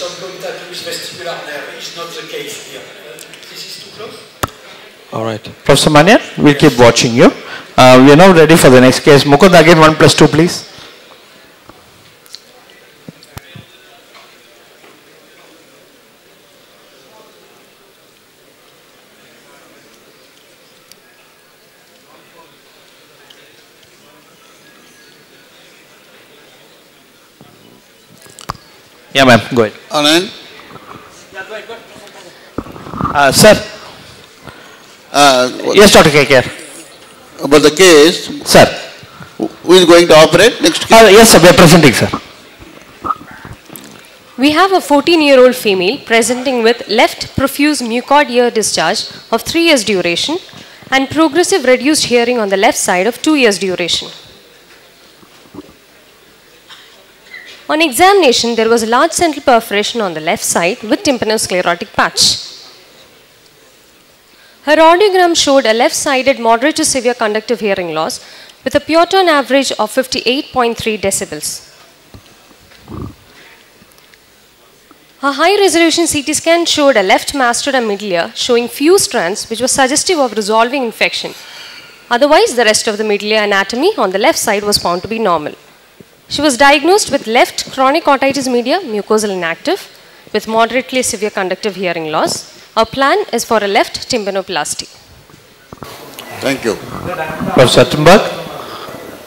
subcondylarthritis vestibular nerve is not the case here. Uh, this is too close? All right. Professor Manian, we'll keep watching you. Uh, we are now ready for the next case. Mukund, again 1 plus 2, please. Yeah, ma'am. Go ahead. Anand, Uh, sir. uh, Yes, Dr. KKR. about the case, Sir. who is going to operate next case? Uh, yes, sir. We are presenting, sir. We have a 14-year-old female presenting with left profuse mucoid ear discharge of 3 years duration and progressive reduced hearing on the left side of 2 years duration. On examination, there was a large central perforation on the left side with tympanosclerotic patch. Her audiogram showed a left-sided moderate to severe conductive hearing loss with a pure tone average of 58.3 decibels. A high resolution CT scan showed a left mastoid and middle ear showing few strands which was suggestive of resolving infection. Otherwise, the rest of the middle ear anatomy on the left side was found to be normal. She was diagnosed with left chronic otitis media, mucosal inactive, with moderately severe conductive hearing loss. Our plan is for a left tympanoplasty. Thank you. Professor Attenberg.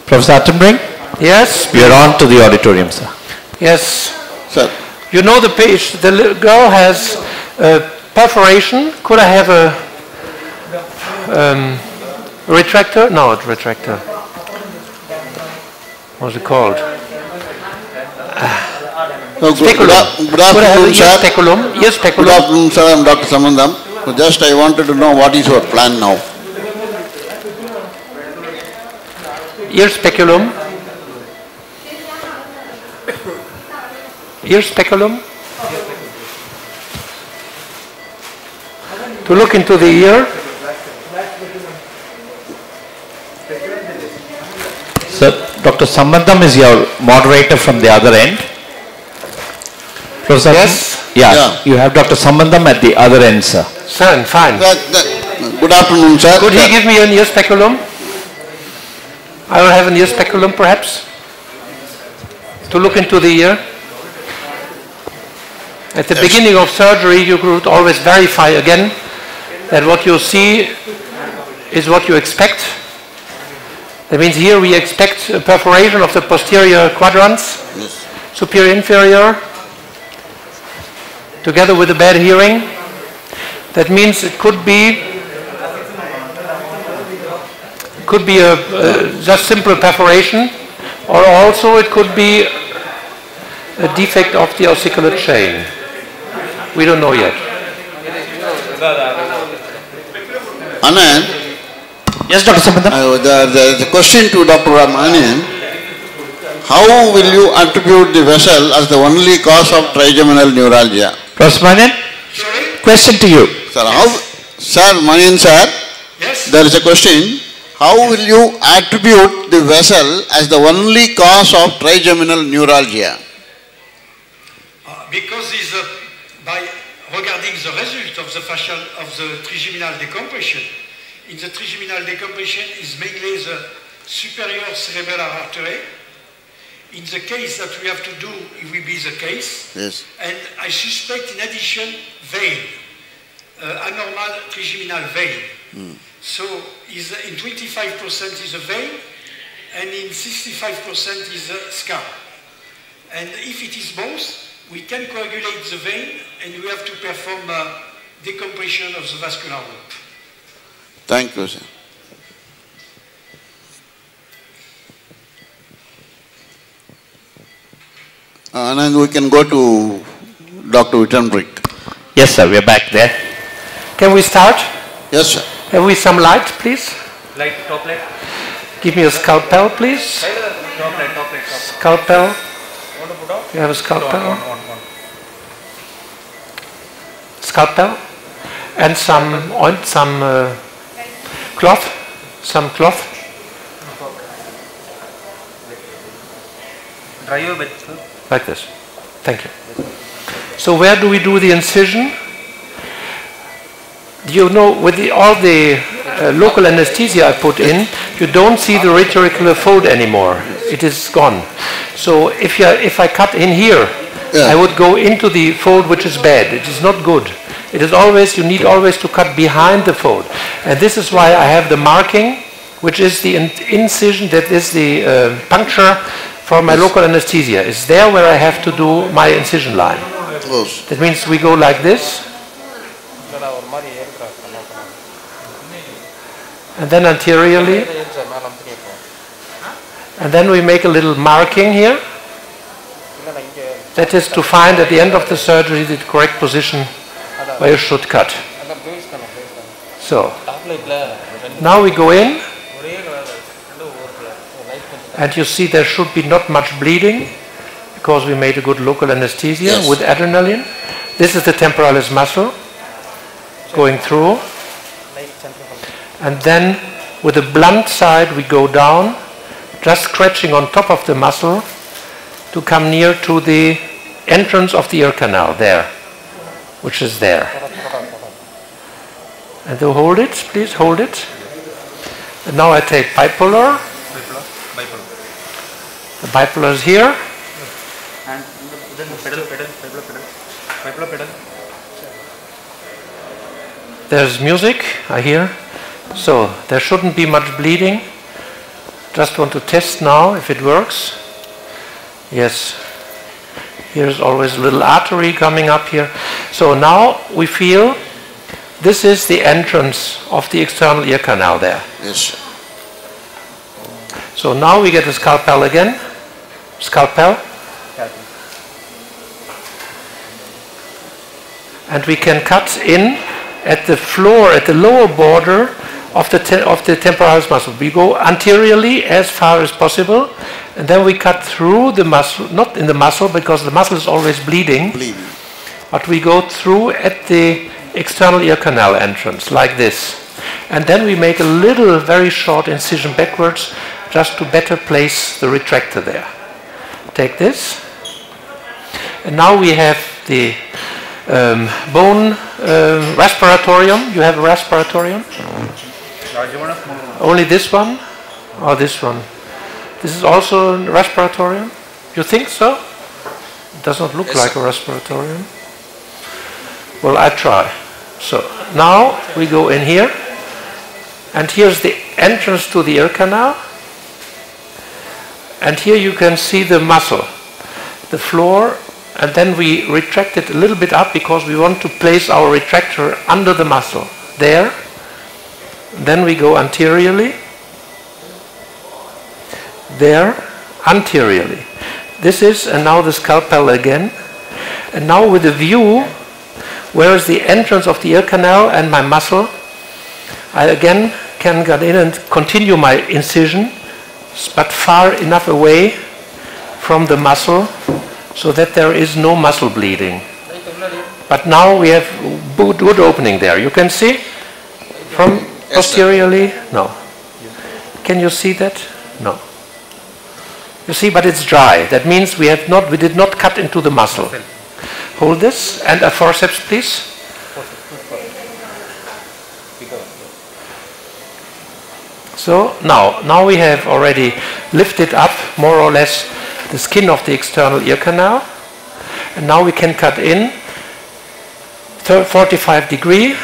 Professor Huttenbrink. Yes, We are on to the auditorium, sir. yes. Sir, You know the patient, the little girl has a perforation. Could I have a um, retractor? No, a retractor. What's it called? good, good, Speculum. good Could I have a afternoon, ear speculum? Good afternoon, sir. I am Dr. Sambandam. So just I wanted to know what is your plan now? Ear speculum. Ear speculum. To look into the ear. Sir, Dr. Sambandam is your moderator from the other end. Professor Yes. Yeah, Yeah. you have Dr. Sambandam at the other end, sir. Fine, fine. That- that- Good afternoon, sir. Could he give me an ear speculum? I will have an ear speculum perhaps to look into the ear. At the beginning of surgery, you could always verify again that what you see is what you expect. That means here we expect a perforation of the posterior quadrants, superior inferior, together with a bad hearing. That means it could be could be a, uh, just simple perforation, or also it could be a defect of the ossicular chain. We don't know yet. Anand, Yes, Dr. Sambandam. uh, there there is a question to Dr. Ramanian. How will you attribute the vessel as the only cause of trigeminal neuralgia? Professor Manian, question to you. Sir, how, sir, Manian sir, Yes? there is a question. How will you attribute the vessel as the only cause of trigeminal neuralgia? Uh, because is uh, by regarding the result of the facial of the trigeminal decompression. In the trigeminal decompression is mainly the superior cerebellar artery. In the case that we have to do, it will be the case. Yes. And I suspect in addition vein, uh, abnormal trigeminal vein. So is in 25% is a vein and in 65% is a scar. And if it is both, we can coagulate the vein and we have to perform uh, decompression of the vascular loop. Thank you, sir. Uh, And then we can go to Dr. Huttenbrink. Yes, sir, we are back there. Can we start? Yes, sir. Have we some light, please? Light, top light. Give me a scalpel, please. Top light, top light, top. Scalpel. Want to put off? You have a scalpel? On, on, on. Scalpel. And some oint, some uh, cloth. Some cloth. Dry your bed, sir. Like this. Thank you. So where do we do the incision? You know, with the, all the uh, local anesthesia I put in, you don't see the retroauricular fold anymore. It is gone. So if, you, if I cut in here, Yeah. I would go into the fold which is bad. It is not good. It is always, you need always to cut behind the fold. And this is why I have the marking, which is the in- incision, that is the uh, puncture for my local anesthesia. It's there where I have to do my incision line. Close. That means we go like this. And then anteriorly. And then we make a little marking here. That is to find at the end of the surgery the correct position where a shortcut. So, now we go in. And you see there should be not much bleeding because we made a good local anesthesia Yes. with adrenaline. This is the temporalis muscle going through. And then with the blunt side we go down, just scratching on top of the muscle to come near to the entrance of the ear canal there, which is there. And to hold it, please hold it. And now I take bipolar. Bipolar. bipolar. The bipolar is here. And then pedal, pedal, pedal, pedal, pedal, pedal. There's music, I hear. So there shouldn't be much bleeding. Just want to test now if it works. Yes. Here's always a little artery coming up here. So now we feel this is the entrance of the external ear canal there. Yes. So now we get the scalpel again. Scalpel. And we can cut in at the floor, at the lower border of the, te- of the temporalis muscle. We go anteriorly as far as possible, and then we cut through the muscle, not in the muscle because the muscle is always bleeding, Bleeding. but we go through at the external ear canal entrance, like this. And then we make a little, very short incision backwards, just to better place the retractor there. Take this. And now we have the um, bone um, raspatorium. You have a raspatorium? Only this one? Or this one? This is also a raspatorium? You think so? It does not look like a raspatorium. Well, I try. So now we go in here, and here's the entrance to the ear canal. And here you can see the muscle, the floor, and then we retract it a little bit up because we want to place our retractor under the muscle. There. Then we go anteriorly. There, anteriorly. This is, and now the scalpel again. And now with the view, where is the entrance of the ear canal and my muscle, I again can get in and continue my incision, but far enough away from the muscle so that there is no muscle bleeding. But now we have good, good opening there. You can see from posteriorly? No. Can you see that? No. You see, but it's dry. That means we have not, we did not cut into the muscle. Hold this and a forceps, please. So now, now we have already lifted up more or less the skin of the external ear canal, and now we can cut in 45 degree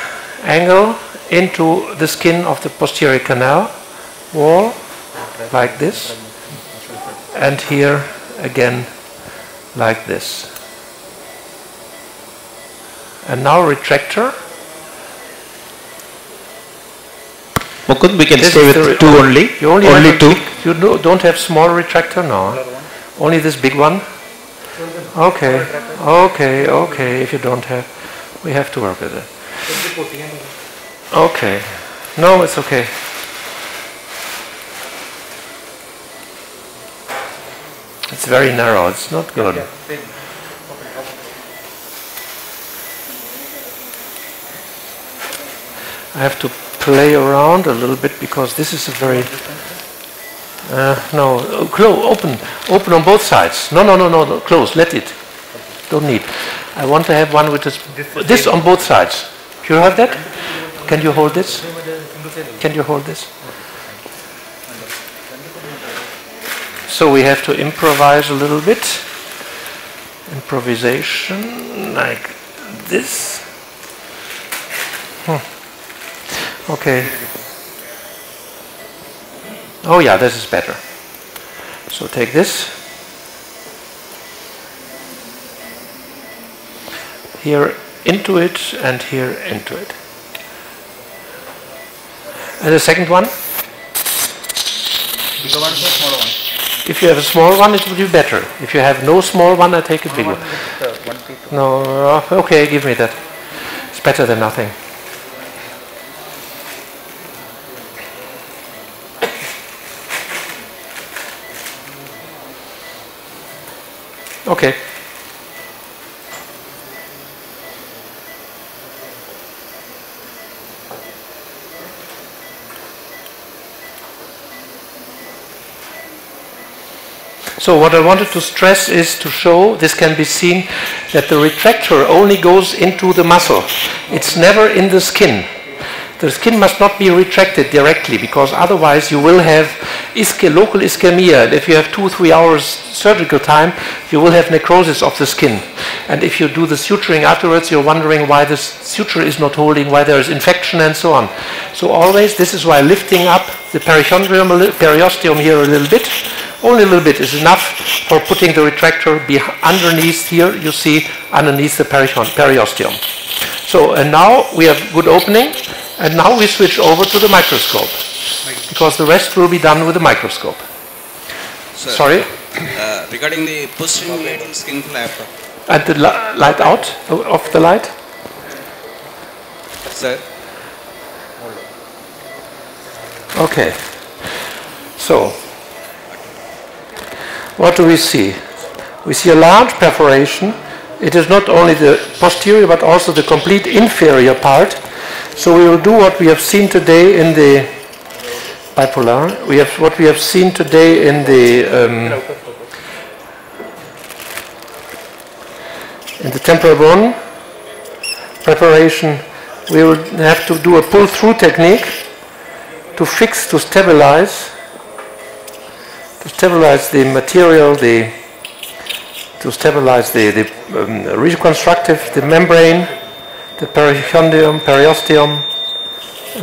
angle into the skin of the posterior canal wall, like this, and here again like this. And now retractor. Mukund, we can This stay with two only. You only, only two. big- you do, don't have small retractor? No. Only this big one? Okay. Okay, okay, if you don't have. We have to work with it. Okay. No, it's okay. It's very narrow. It's not good. I have to play around a little bit because this is a very uh, no close open open on both sides no no no no no close let it Don't need. I want to have one with this, this on both sides. Do You have that? Can you hold this? Can you hold this? So we have to improvise a little bit. Improvisation like this. Hmm. Okay. Oh yeah, this is better. So take this. Here into it and here into it. And the second one? Bigger one, sir, smaller one. If you have a small one, it would be better. If you have no small one, I take a big one. No, uh, okay, give me that. It's better than nothing. Okay. So what I wanted to stress is to show, this can be seen, that the retractor only goes into the muscle. It's never in the skin. The skin must not be retracted directly because otherwise you will have ischia, local ischemia. And if you have two, three hours surgical time, you will have necrosis of the skin. And if you do the suturing afterwards, you're wondering why the suture is not holding, why there is infection and so on. So always, this is why lifting up the periosteum here a little bit, only a little bit is enough for putting the retractor underneath here, you see, underneath the periosteum. So, and now we have good opening, and now we switch over to the microscope, because the rest will be done with the microscope. Sir, Sorry? uh, regarding the posterior skin flap, And the li- light out of the light? sir, Okay. So, what do we see? We see a large perforation. It is not only the posterior but also the complete inferior part. So we will do what we have seen today in the bipolar. We have what we have seen today in the um, in the temporal bone preparation. We will have to do a pull-through technique to fix, to stabilize, to stabilize the material, the to stabilize the, the um, reconstructive, the membrane, the perichondrium, periosteum,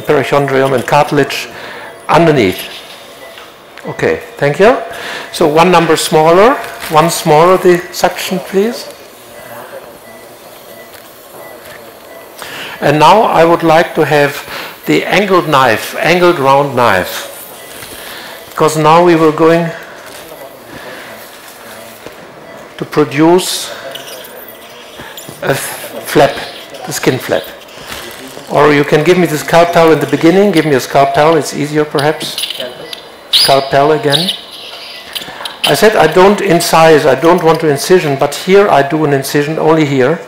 perichondrium and cartilage underneath. Okay, thank you. So one number smaller, one smaller the suction, please. And now I would like to have the angled knife, angled round knife. Because now we were going to produce a flap, the skin flap. Or you can give me the scalpel in the beginning, give me a scalpel, it's easier perhaps. Scalpel again. I said I don't incise, I don't want to incision, but here I do an incision only here.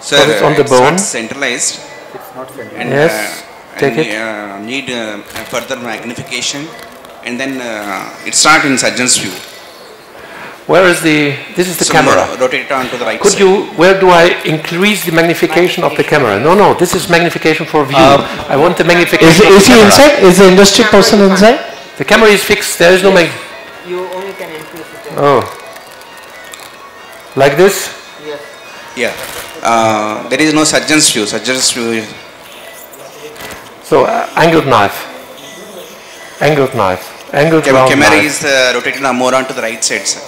sir, Because it's on the it's not bone. centralized It's not centered. and, Yes, uh, take and, it. Uh, need uh, a further magnification and then uh, it start in surgeon's view. Where is the, this is the So camera. rotate it onto the right Could side. you, where do I increase the magnification of the camera? No, no, this is magnification for view. I want the magnification Is, of the is he camera. inside? Is the industry person inside? The camera is fixed, there is no mag... You only can increase it. Oh. Like this? Yes. Yeah. Uh, there is no surgeon's view. Surgeon's view So, uh, angled knife. Angled knife. Angled Cam- camera is uh, rotated on more onto the right side, sir.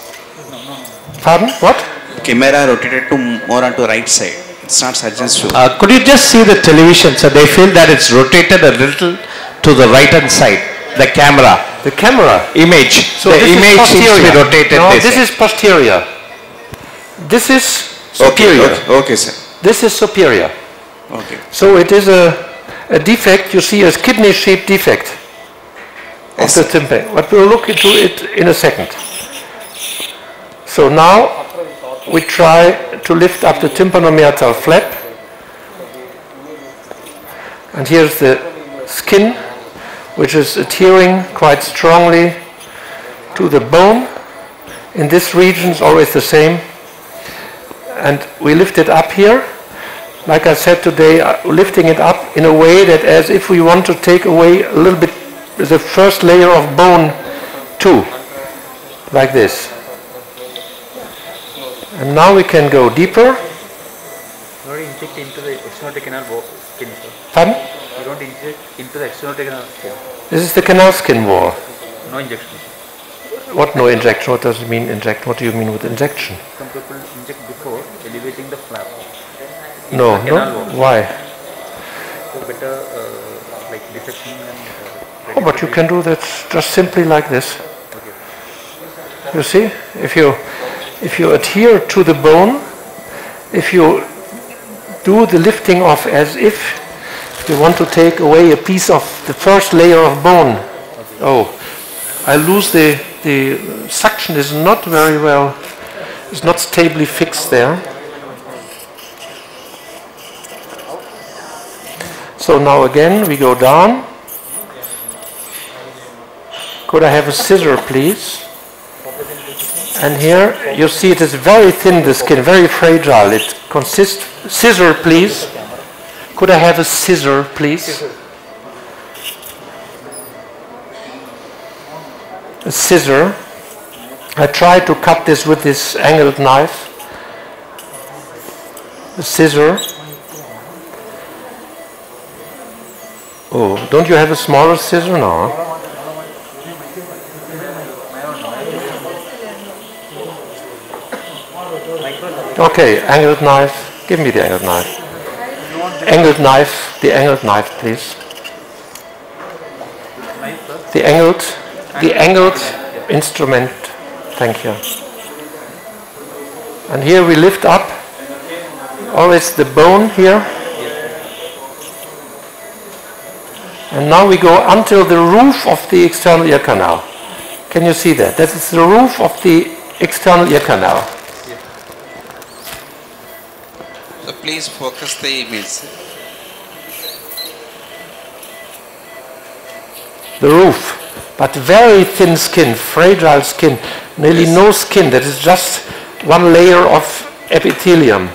Pardon? What? Camera rotated to more onto the right side. It's not surgeon's view. Uh, could you just see the television? So they feel that it's rotated a little to the right hand side. The camera The camera. image. So the this is image seems to be posterior. rotated. No, this say. is posterior. This is superior. okay, okay, sir. This is superior. Okay. So it is a, a defect, you see a kidney-shaped defect of the sir. tympan. But we'll look into it in a second. So now we try to lift up the tympanomeatal flap. And here's the skin, which is adhering quite strongly to the bone. In this region it's always the same. and we lift it up here. Like I said today, uh, lifting it up in a way that as if we want to take away a little bit the first layer of bone too, like this. And now we can go deeper. You don't inject into the external canal skin, sir. Pardon? You don't inject into the external canal skin. This is the canal skin wall. No injection. What no injection? What does it mean inject? What do you mean with injection? Some people inject before elevating the flap. No, the no. wall. Why? For better uh, like uh, Oh, but you can do that just simply like this. You see, if you if you adhere to the bone, if you do the lifting off as if you want to take away a piece of the first layer of bone. Oh, I lose the the suction is not very well, It's not stably fixed there. So now again we go down. Could I have a scissor, please? And here you see it is very thin, the skin, very fragile. It consists. Scissor, please. Could I have a scissor, please? A scissor. I tried to cut this with this angled knife. A scissor. Oh, don't you have a smaller scissor? No. Okay, angled knife. Give me the angled knife. Angled knife, the angled knife, please. The angled, the angled instrument. Thank you. And here we lift up always the bone here. And now we go until the roof of the external ear canal. Can you see that? That is the roof of the external ear canal. So please focus the image. the roof, but very thin skin, fragile skin, nearly no skin. That is just one layer of epithelium.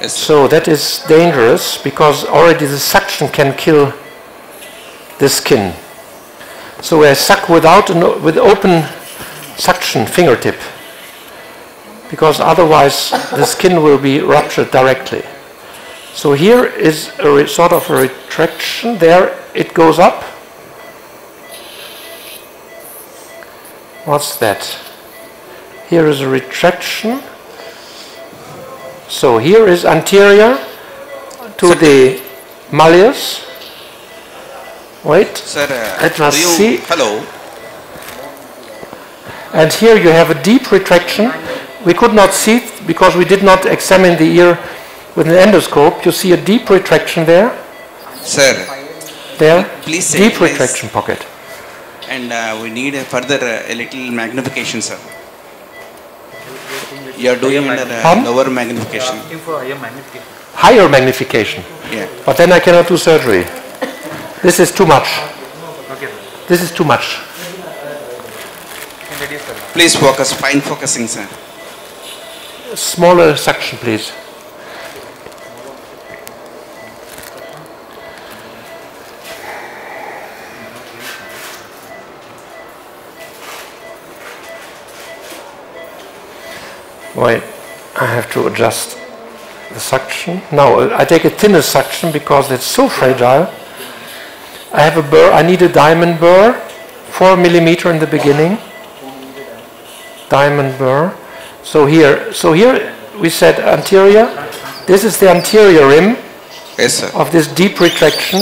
Yes. So that is dangerous because already the suction can kill the skin. So I suck without an, with open suction fingertip because otherwise the skin will be ruptured directly. So here is a sort of a retraction. There it goes up. What's that? Here is a retraction. So here is anterior to the malleus. Wait, Sir, uh, Let us see. hello. and here you have a deep retraction. We could not see it because we did not examine the ear with an endoscope. You see a deep retraction there, Sir, there, Please say deep please. retraction pocket. and uh, we need a further uh, a little magnification, sir. You are doing under uh, lower magnification. Higher magnification. Higher magnification. Yeah. But then I cannot do surgery. This is too much. Okay. This is too much. You can reduce, sir. Please focus, fine focusing, sir. Smaller suction, please. Wait, I have to adjust the suction. No, I take a thinner suction because it's so fragile. I have a burr, I need a diamond burr, 4 millimeter in the beginning. Diamond burr. So here, so here we said anterior. This is the anterior rim Yes, sir. of this deep retraction.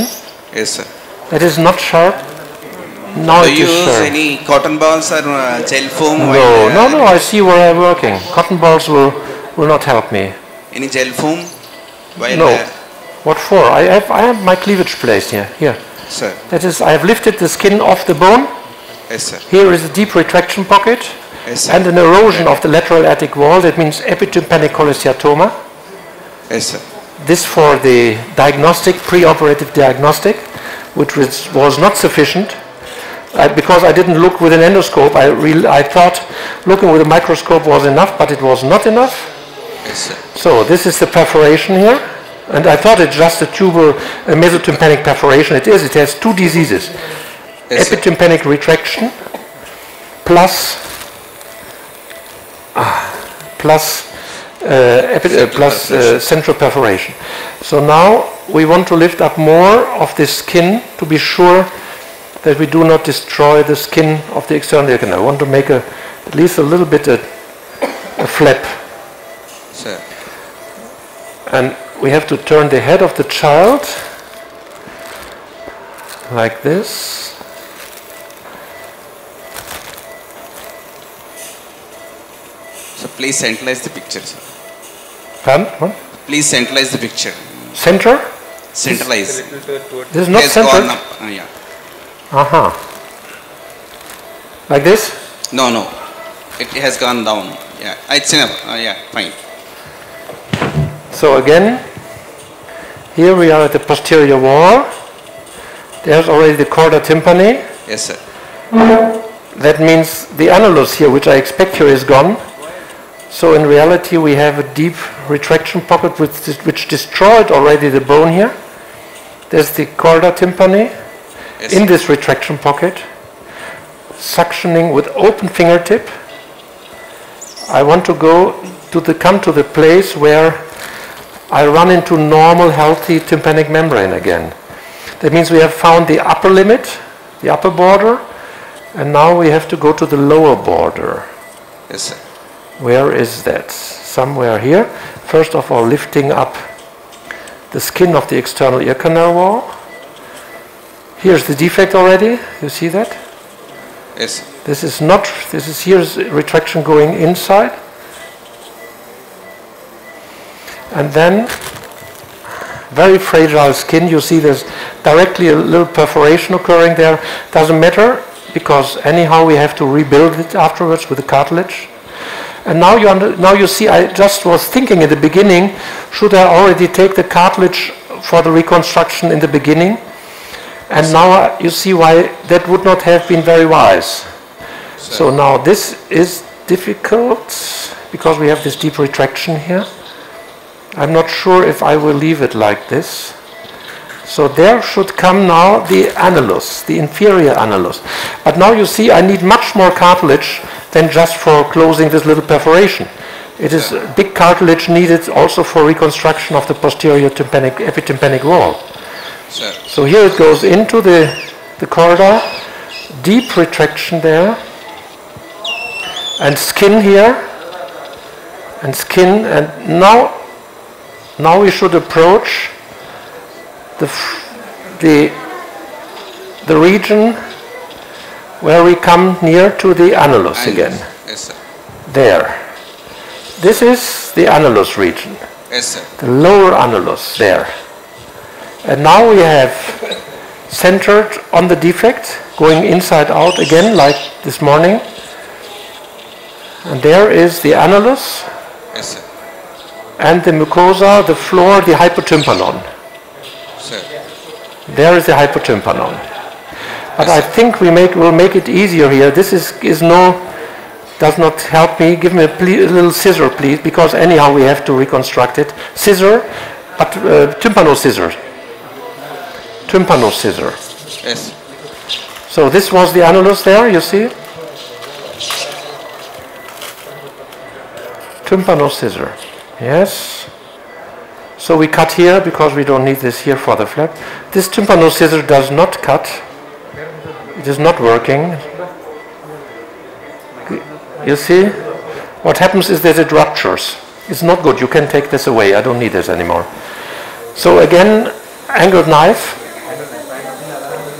Yes, sir. That is not sharp. Now Do you use sharp. any cotton balls or uh, gel foam? No, uh, no, no. I see where I'm working. Cotton balls will will not help me. Any gel foam? While, No. uh, What for? I have I have my cleavage placed here. Here. sir. That is, I have lifted the skin off the bone. Yes, sir. Here is a deep retraction pocket. And an erosion of the lateral attic wall. That means epitympanic cholesteatoma. Yes. This for the diagnostic, pre-operative diagnostic, which was, was not sufficient. I, because I didn't look with an endoscope, I, I thought looking with a microscope was enough, but it was not enough. So this is the perforation here. And I thought it's just a tubal a mesotympanic perforation. It is. It has two diseases. Yes. Epitympanic retraction plus plus uh, plus uh, central perforation. So now we want to lift up more of the skin to be sure that we do not destroy the skin of the external ear canal. I want to make a, at least a little bit a, a flap Sir. and we have to turn the head of the child like this. So please centralize the picture, sir. Pardon? What? Please centralize the picture. Center? Centralize. This is not Has centered. gone up. Uh, yeah. Aha. Like this? No, no. It has gone down. Yeah. It's enough. Uh, yeah. Fine. So again, here we are at the posterior wall. There's already the chorda tympani. Yes, sir. That means the annulus here, which I expect here, is gone. So in reality, we have a deep retraction pocket which, which destroyed already the bone here. There's the chorda tympani Yes, in this retraction pocket, suctioning with open fingertip. I want to go to the come to the place where I run into normal, healthy tympanic membrane again. That means we have found the upper limit, the upper border, and now we have to go to the lower border. Yes. Where is that? Somewhere here. First of all, lifting up the skin of the external ear canal wall. Here's the defect already. You see that? Yes. This is not, this is here's retraction going inside. And then very fragile skin. You see there's directly a little perforation occurring there. Doesn't matter because anyhow we have to rebuild it afterwards with the cartilage. And now you, under, now you see, I just was thinking in the beginning, should I already take the cartilage for the reconstruction in the beginning? And now you see why that would not have been very wise. So now this is difficult because we have this deep retraction here. I'm not sure if I will leave it like this. So there should come now the annulus, the inferior annulus. But now you see I need much more cartilage than just for closing this little perforation. It is big cartilage needed also for reconstruction of the posterior tympanic, epitympanic wall. Sir. So here it goes into the, the corridor, deep retraction there, and skin here, and skin, and now, now we should approach the, the, the region where we come near to the annulus And- again. Yes. There. This is the annulus region Yes, sir. the lower annulus there. And now we have centered on the defect, going inside out again like this morning. And there is the annulus Yes, sir. and the mucosa, the floor, the hypotympanon. Sir. There is the hypotympanon. But I think we make, will make it easier here. This is, is no, does not help me. Give me a, a little scissor, please, because anyhow we have to reconstruct it. Scissor, but uh, tympano scissor. Tympano scissor. Yes. So this was the annulus there, you see? Tympano scissor. Yes. So we cut here because we don't need this here for the flap. This tympano scissor does not cut. It is not working. You see? What happens is that it ruptures. It's not good. You can take this away. I don't need this anymore. So again, angled knife.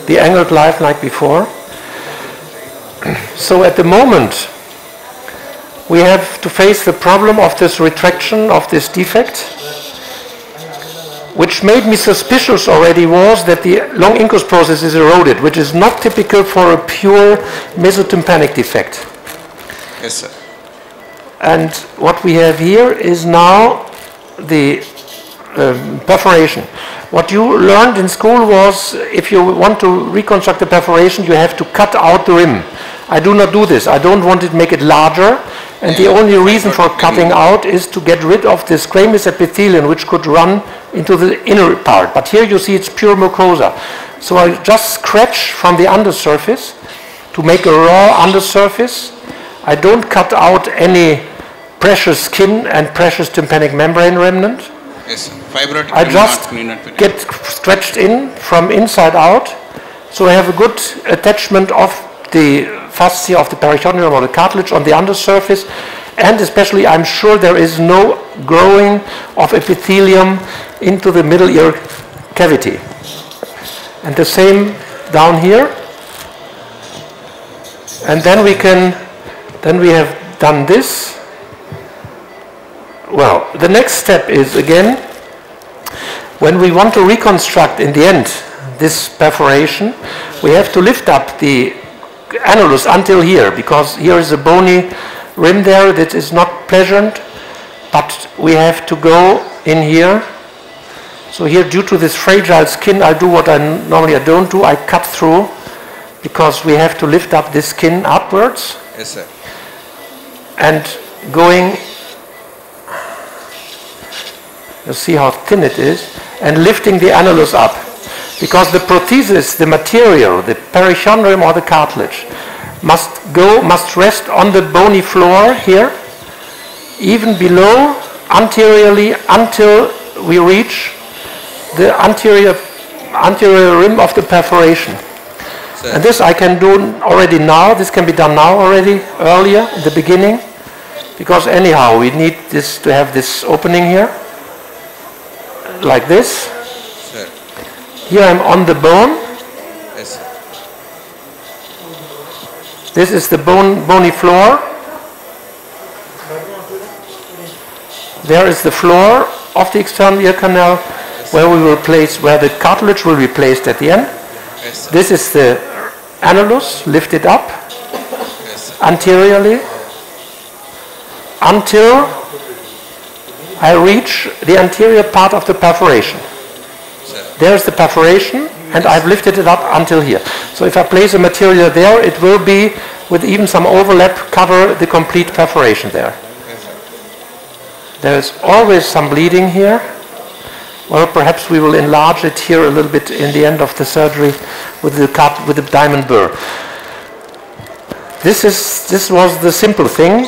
The angled knife like before. So at the moment, we have to face the problem of this retraction of this defect, which made me suspicious already was that the long incus process is eroded, which is not typical for a pure mesotympanic defect. Yes, sir. And what we have here is now the um, perforation. What you learned in school was if you want to reconstruct the perforation, you have to cut out the rim. I do not do this. I don't want to make it larger And the only reason for cutting out is to get rid of the squamous epithelium which could run into the inner part. But here you see it's pure mucosa. So I just scratch from the undersurface to make a raw undersurface. I don't cut out any precious skin and precious tympanic membrane remnant. Yes. Fibrotic I just get stretched in from inside out, so I have a good attachment of the fascia of the peritoneum or the cartilage on the undersurface, and especially I'm sure there is no growing of epithelium into the middle ear cavity. And the same down here. And then we can, then we have done this. Well, the next step is again, when we want to reconstruct in the end this perforation, we have to lift up the annulus until here, because here is a bony rim there that is not pleasant, but we have to go in here. So here, due to this fragile skin, I do what I normally I don't do. I cut through, because we have to lift up this skin upwards Yes, sir. and going you see how thin it is and lifting the annulus up because the prothesis the material the perichondrium or the cartilage must go must rest on the bony floor here even below anteriorly until we reach the anterior anterior rim of the perforation and this I can do already now. This can be done now already, earlier, in the beginning. Because anyhow, we need this to have this opening here. Like this. Here I'm on the bone. Yes. This is the bone, bony floor. There is the floor of the external ear canal where we will place, where the cartilage will be placed at the end. Yes. This is the annulus lifted up Yes, anteriorly until I reach the anterior part of the perforation. There's the perforation and I've lifted it up until here. So if I place a material there, it will be, with even some overlap, cover the complete perforation there. There is always some bleeding here. Well, perhaps we will enlarge it here a little bit in the end of the surgery with the cut with the diamond burr. This is this was the simple thing,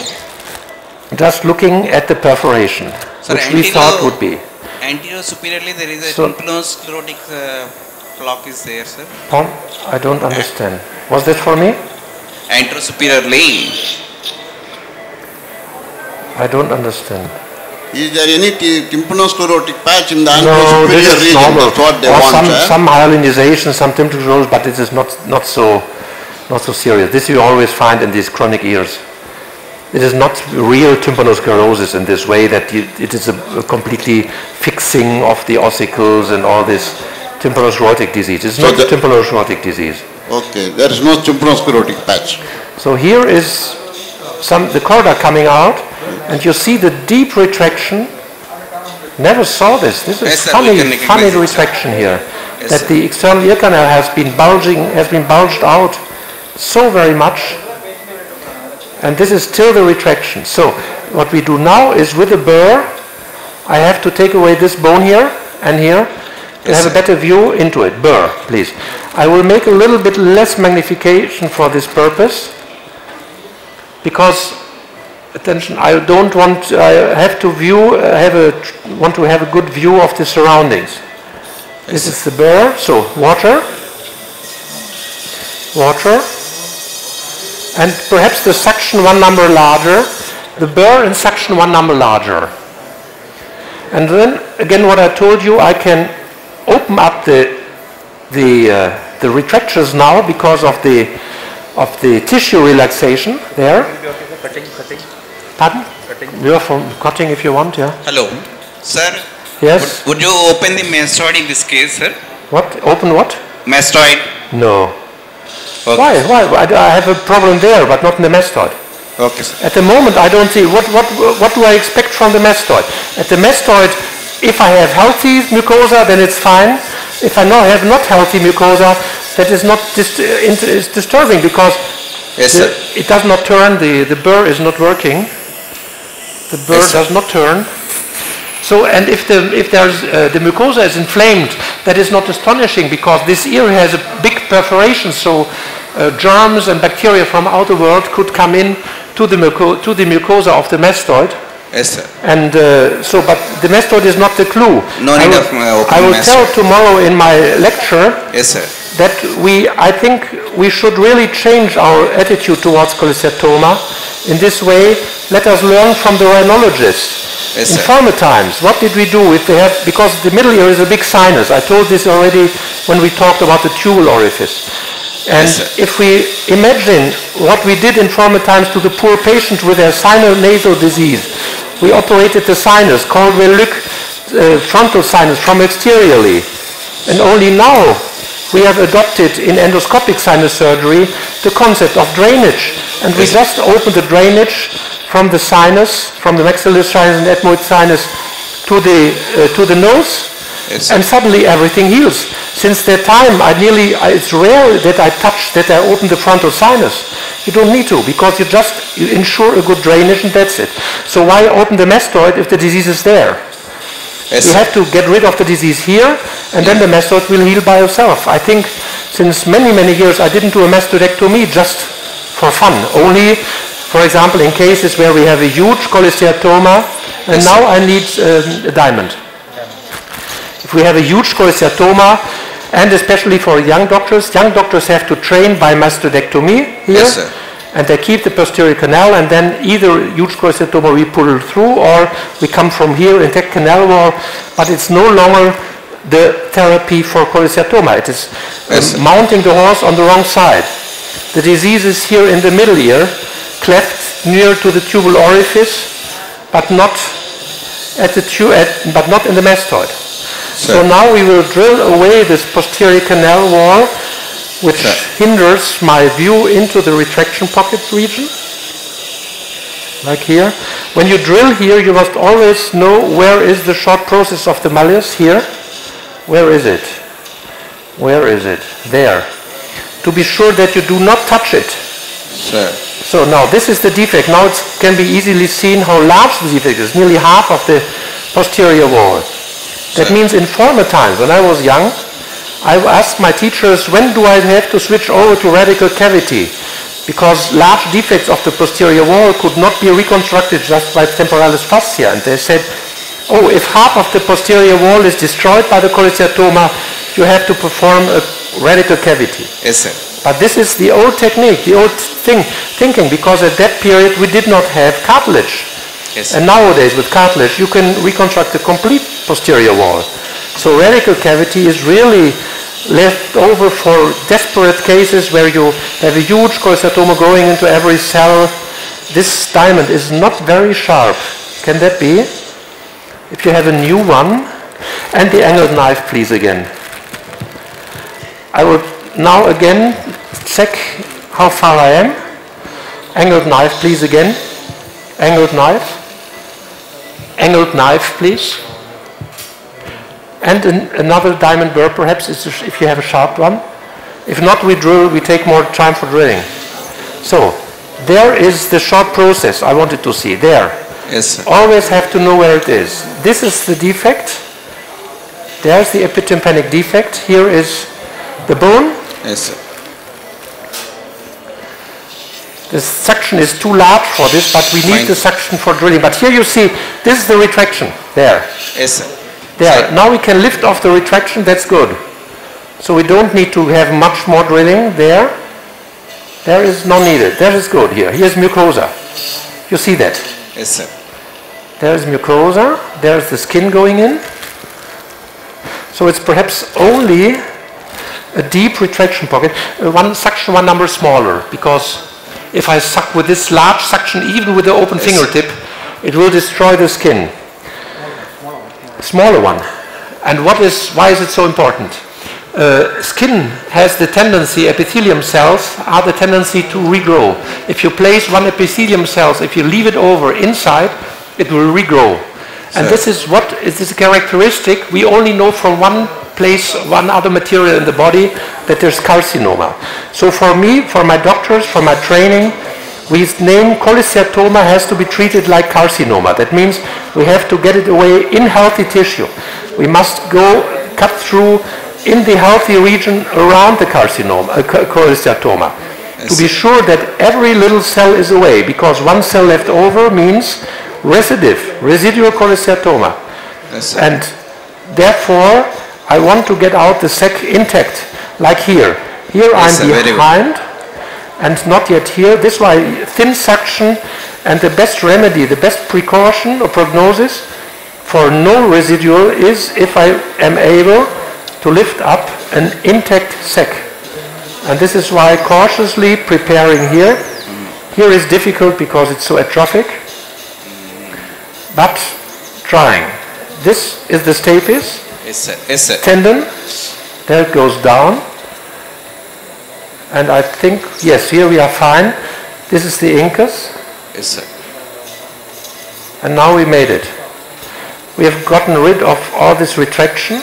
just looking at the perforation, Sir, which we thought would be. Anterior superiorly there is a So- tympanosclerotic uh, block is there, sir. Pon- I don't understand. Was that for me? Anterior superiorly. I don't understand. Is there any tympanosclerotic patch in the No, anterosuperior this is region? normal. That's what they or want, some, sir. some hyalinization, some tympanosis, but it is not, not, so, not so serious. This you always find in these chronic ears. It is not real tympanosclerosis in this way that you, it is a, a completely fixing of the ossicles and all this tympanosclerotic disease. It's So not the- tympanosclerotic disease. Okay, there is no tympanosclerotic patch. So here is some the chorda coming out, and you see the deep retraction. Never saw this. This is Yes, funny, can funny retraction here. Yes, that sir. the external ear canal has been bulging, has been bulged out so very much, and this is still the retraction. So what we do now is with the burr, I have to take away this bone here and here to have a better view into it. Burr, please. I will make a little bit less magnification for this purpose because attention I don't want I have to view I have a want to have a good view of the surroundings this is the burr so water water and perhaps the suction one number larger the burr and suction one number larger and then again what I told you I can open up the the uh, the retractors now because of the of the tissue relaxation there Cutting, cutting, Pardon? cutting. You are from cutting if you want, yeah. Hello. Sir, Yes. would, would you open the mastoid in this case, sir? What? Open what? Mastoid. No. Okay. Why? Why? I, I have a problem there, but not in the mastoid. Okay, sir. At the moment, I don't see what what what do I expect from the mastoid? At the mastoid, if I have healthy mucosa, then it's fine. If I not have not healthy mucosa, that is not dis- uh, is disturbing because Yes, the- it does not turn. The the burr is not working. The bird does not turn. So, and if the if there's uh, the mucosa is inflamed, that is not astonishing because this ear has a big perforation. So, uh, germs and bacteria from outer world could come in to the muco- to the mucosa of the mastoid. Yes, sir. And uh, so, but the mastoid is not the clue. No I need will, of, uh, I will tell tomorrow in my lecture Yes, sir. that we, I think we should really change our attitude towards cholesteatoma. In this way, let us learn from the rhinologists. Yes, in sir. former times, what did we do if they have, because the middle ear is a big sinus. I told this already when we talked about the tubal orifice. And if we imagine what we did in former times to the poor patient with their sinonasal disease, we operated the sinus, Caldwell-Luc uh, frontal sinus from exteriorly. And only now we have adopted in endoscopic sinus surgery the concept of drainage. And we just open the drainage from the sinus, from the maxillary sinus and ethmoid sinus to the, uh, to the nose, Yes, and suddenly everything heals. Since that time, I nearly, I- it's rare that I touch, that I open the frontal sinus. You don't need to, because you just you ensure a good drainage and that's it. So why open the mastoid if the disease is there? Yes, You have to get rid of the disease here, and then the mastoid will heal by itself. I think since many, many years I didn't do a mastoidectomy just for fun. Only, for example, in cases where we have a huge cholesteatoma, and Yes, now. I need um, a diamond. If we have a huge cholesteatoma, and especially for young doctors, young doctors have to train by mastoidectomy here. Yes, sir. And they keep the posterior canal, and then either huge cholesteatoma we pull through, or we come from here, intact canal wall, but it's no longer the therapy for cholesteatoma. It is um, Yes, mounting the horse on the wrong side. The disease is here in the middle ear, cleft near to the tubal orifice, but not at the tu- at, but not in the mastoid. So now we will drill away this posterior canal wall, which hinders my view into the retraction pocket region. Like here. When you drill here, you must always know where is the short process of the malleus here. Where is it? Where is it? There. To be sure that you do not touch it. Sir. So now this is the defect. Now it can be easily seen how large the defect is, nearly half of the posterior wall. That means in former times, when I was young, I asked my teachers, when do I have to switch over to radical cavity? Because large defects of the posterior wall could not be reconstructed just by temporalis fascia. And they said, oh, if half of the posterior wall is destroyed by the cholesteatoma, you have to perform a radical cavity. Yes, sir. But this is the old technique, the old thing, thinking, because at that period we did not have cartilage. Yes, And nowadays with cartilage you can reconstruct the complete posterior wall. So radical cavity is really left over for desperate cases where you have a huge cholesteatoma growing into every cell. This diamond is not very sharp. Can that be? If you have a new one, and the angled knife please again. I will now again check how far I am. Angled knife, please again. Angled knife. Angled knife, please. And an, another diamond burr, perhaps, is if you have a sharp one. If not, we drill. We take more time for drilling. So, there is the short process I wanted to see. There. Yes, sir. Always have to know where it is. This is the defect. There's the epitympanic defect. Here is the bone. Yes, sir. The suction is too large for this, but we need Fine. the suction for drilling. But here you see, this is the retraction. There. Yes. There. Now we can lift off the retraction. That's good. So we don't need to have much more drilling there. There is no needed. That is good here. Here's mucosa. You see that? Yes, sir. There is mucosa. There is the skin going in. So it's perhaps only a deep retraction pocket. Uh, one suction, one number smaller, because if I suck with this large suction, even with the open Yes. fingertip, it will destroy the skin. Smaller one. And what is? Why is it so important? Uh, skin has the tendency, epithelium cells are the tendency to regrow. If you place one epithelium cells, if you leave it over inside, it will regrow. And Sir. this is what is this characteristic we only know from one place, one other material in the body, that there's carcinoma. So for me, for my doctors, for my training, we name cholesteatoma has to be treated like carcinoma. That means we have to get it away in healthy tissue. We must go cut through in the healthy region around the carcinoma, uh, to be sure that every little cell is away, because one cell left over means recidive, residual cholesteatoma. And therefore, I want to get out the sac intact, like here. Here Yes, uh, I'm behind, and not yet here. This is why thin suction and the best remedy, the best precaution or prognosis for no residual is if I am able to lift up an intact sac. And this is why cautiously preparing here. Here is difficult because it's so atrophic, but trying. This is the stapes Yes, sir. Yes, sir. tendon. There it goes down. And I think, yes, here we are fine. This is the incus. Yes, sir. And now we made it. We have gotten rid of all this retraction.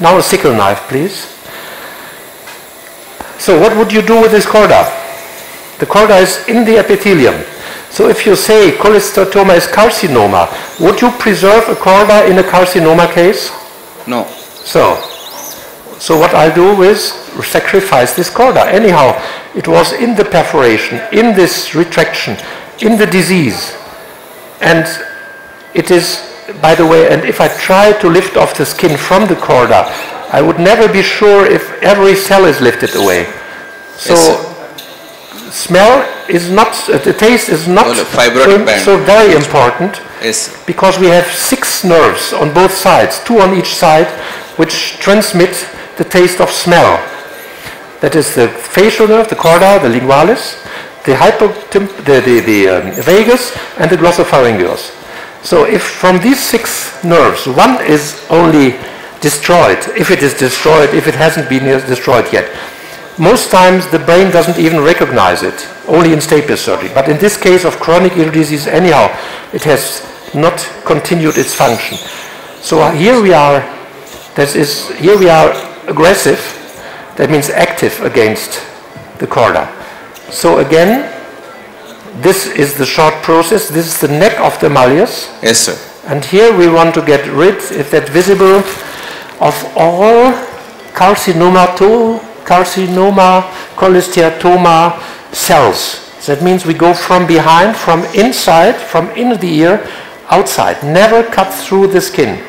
Now a sickle knife, please. So what would you do with this chorda? The chorda is in the epithelium. So if you say cholesteatoma is carcinoma, would you preserve a chorda in a carcinoma case? No. So, so what I'll do is sacrifice this chorda. Anyhow, it was in the perforation, in this retraction, in the disease. And it is, by the way, and if I try to lift off the skin from the chorda, I would never be sure if every cell is lifted away. So, Yes, smell is not, the taste is not so, very important Yes, because we have six nerves on both sides, two on each side, which transmit the taste of smell. That is the facial nerve, the chorda, the lingualis, the hypotyp, the, the, the um, vagus, and the glossopharyngeus. So if from these six nerves, one is only destroyed, if it is destroyed, if it hasn't been destroyed yet, most times the brain doesn't even recognize it, only in stapes surgery. But in this case of chronic ear disease, anyhow, it has not continued its function. So uh, here we are, this is, here we are aggressive, that means active against the chorda. So again, this is the short process, this is the neck of the malleus, Yes, sir. and here we want to get rid, if that visible, of all carcinoma to carcinoma, cholesteatoma cells. That means we go from behind, from inside, from in the ear, outside. Never cut through the skin.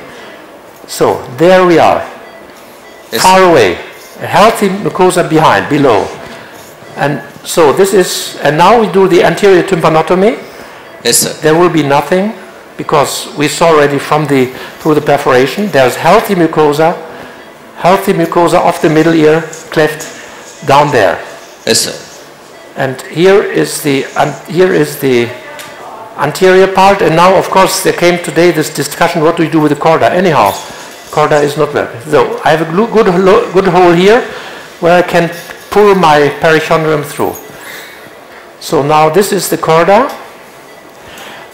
So there we are, Yes, far away, a healthy mucosa behind, below. And so this is, and now we do the anterior tympanotomy yes, sir. there will be nothing because we saw already from the through the perforation there's healthy mucosa healthy mucosa of the middle ear cleft down there Yes, sir. and here is the and here is the anterior part and now of course there came today this discussion what do we do with the chorda? anyhow chorda is not working so I have a good good hole here where I can pull my perichondrium through so now this is the chorda.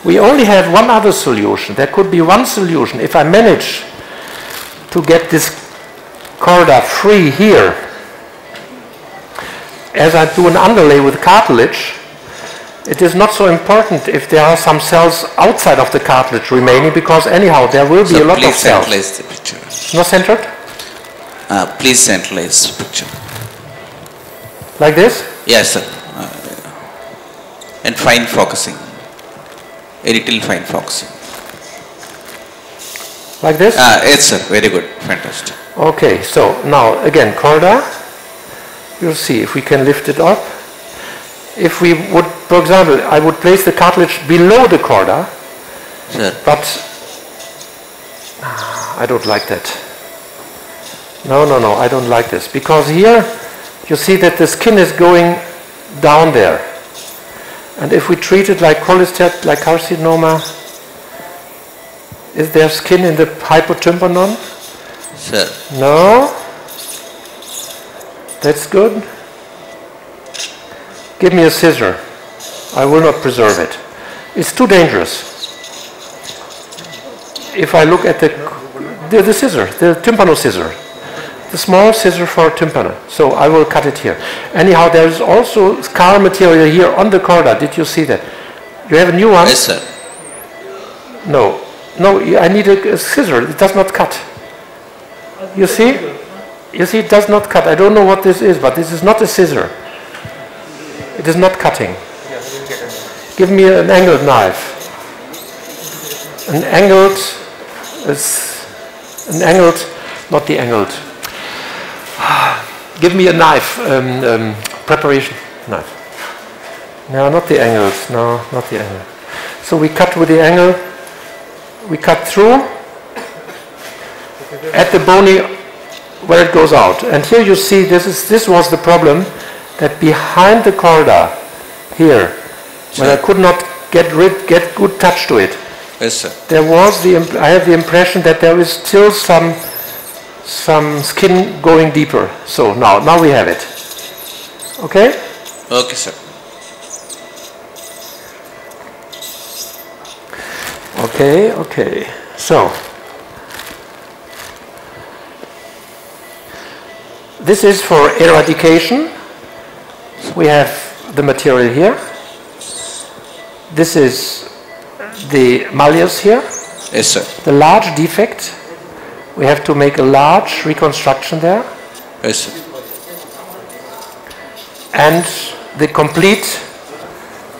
we only have one other solution. There could be one solution. If I manage to get this chorda free here, as I do an underlay with cartilage, it is not so important if there are some cells outside of the cartilage remaining because anyhow there will be So a lot of cells. Please centralize the picture. Not centered? Uh, please centralize the picture. Like this? Yes, sir. Uh, and fine focusing. A little fine focusing. Like this? Ah, yes, sir. Very good. Fantastic. Okay, so now again, chorda. You'll see if we can lift it up. If we would, for example, I would place the cartilage below the chorda, Sir. but ah, I don't like that. No, no, no, I don't like this. Because here you see that the skin is going down there. And if we treat it like cholestat, like carcinoma, is there skin in the hypotympanon? Sir. No. That's good. Give me a scissor. I will not preserve it. It's too dangerous. If I look at the, the, the scissor, the tympano scissor, the small scissor for tympana. So I will cut it here. Anyhow, there is also scar material here on the chorda. Did you see that? You have a new one? Yes, sir. No. No, I need a, a scissor. It does not cut. You see? You see, it does not cut. I don't know what this is, but this is not a scissor. It is not cutting. Give me an angled knife. An angled is an angled, not the angled. Give me a knife, um, um, preparation knife. No, not the angled. No, not the angle. So we cut with the angle. We cut through at the bony where it goes out. And here you see this is this was the problem that behind the chorda here, when I could not get rid get good touch to it, Yes, sir. there was the I have the impression that there is still some some skin going deeper. So now now we have it. Okay? Okay, sir. Okay, okay. So this is for eradication. We have the material here. This is the malleus here. Yes, sir. The large defect. We have to make a large reconstruction there. Yes, sir. and the complete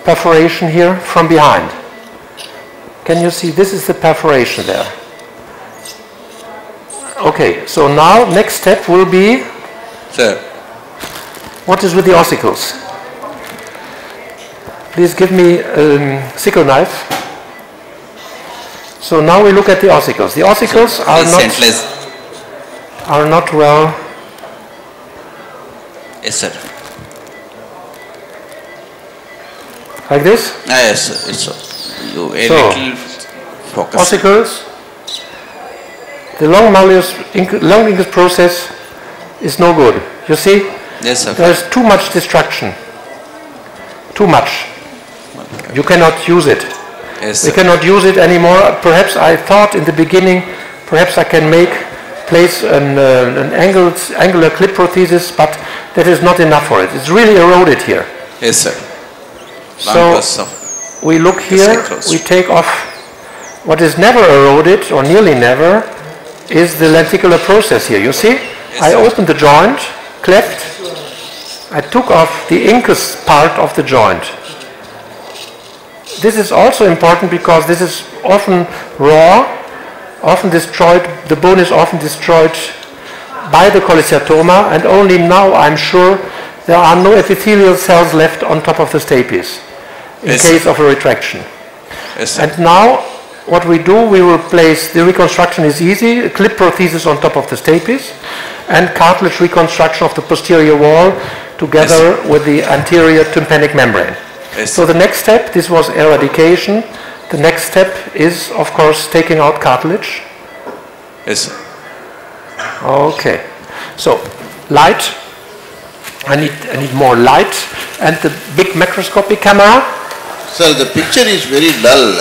perforation here from behind. Can you see this is the perforation there? Okay, so now next step will be Sir. what is with the ossicles? Please give me a sickle knife. So now we look at the ossicles. The ossicles are not are not well Yes, sir. like this. Ah, yes, sir. Yes, sir. A So, little focus. ossicles. The long malleus inc- long incus process is no good. You see, Yes, sir. there's too much destruction. Too much. You cannot use it. Yes, We sir. cannot use it anymore. Perhaps I thought in the beginning, perhaps I can make place an, uh, an angled, angular clip prosthesis, but that is not enough for it. It's really eroded here. Yes, sir. So we look here, we take off what is never eroded or nearly never is the lenticular process here. You see? I opened the joint, cleft, I took off the incus part of the joint. This is also important because this is often raw, often destroyed, the bone is often destroyed by the cholesteatoma and only now I'm sure there are no epithelial cells left on top of the stapes in Yes. case of a retraction. yes. And now what we do, we will place, the reconstruction is easy, a clip prosthesis on top of the stapes and cartilage reconstruction of the posterior wall together with the anterior tympanic membrane. So the next step, this was eradication. The next step is, of course, taking out cartilage. Yes. Okay. So, light. I need, I need more light. And the big macroscopic camera. Sir, the picture is very dull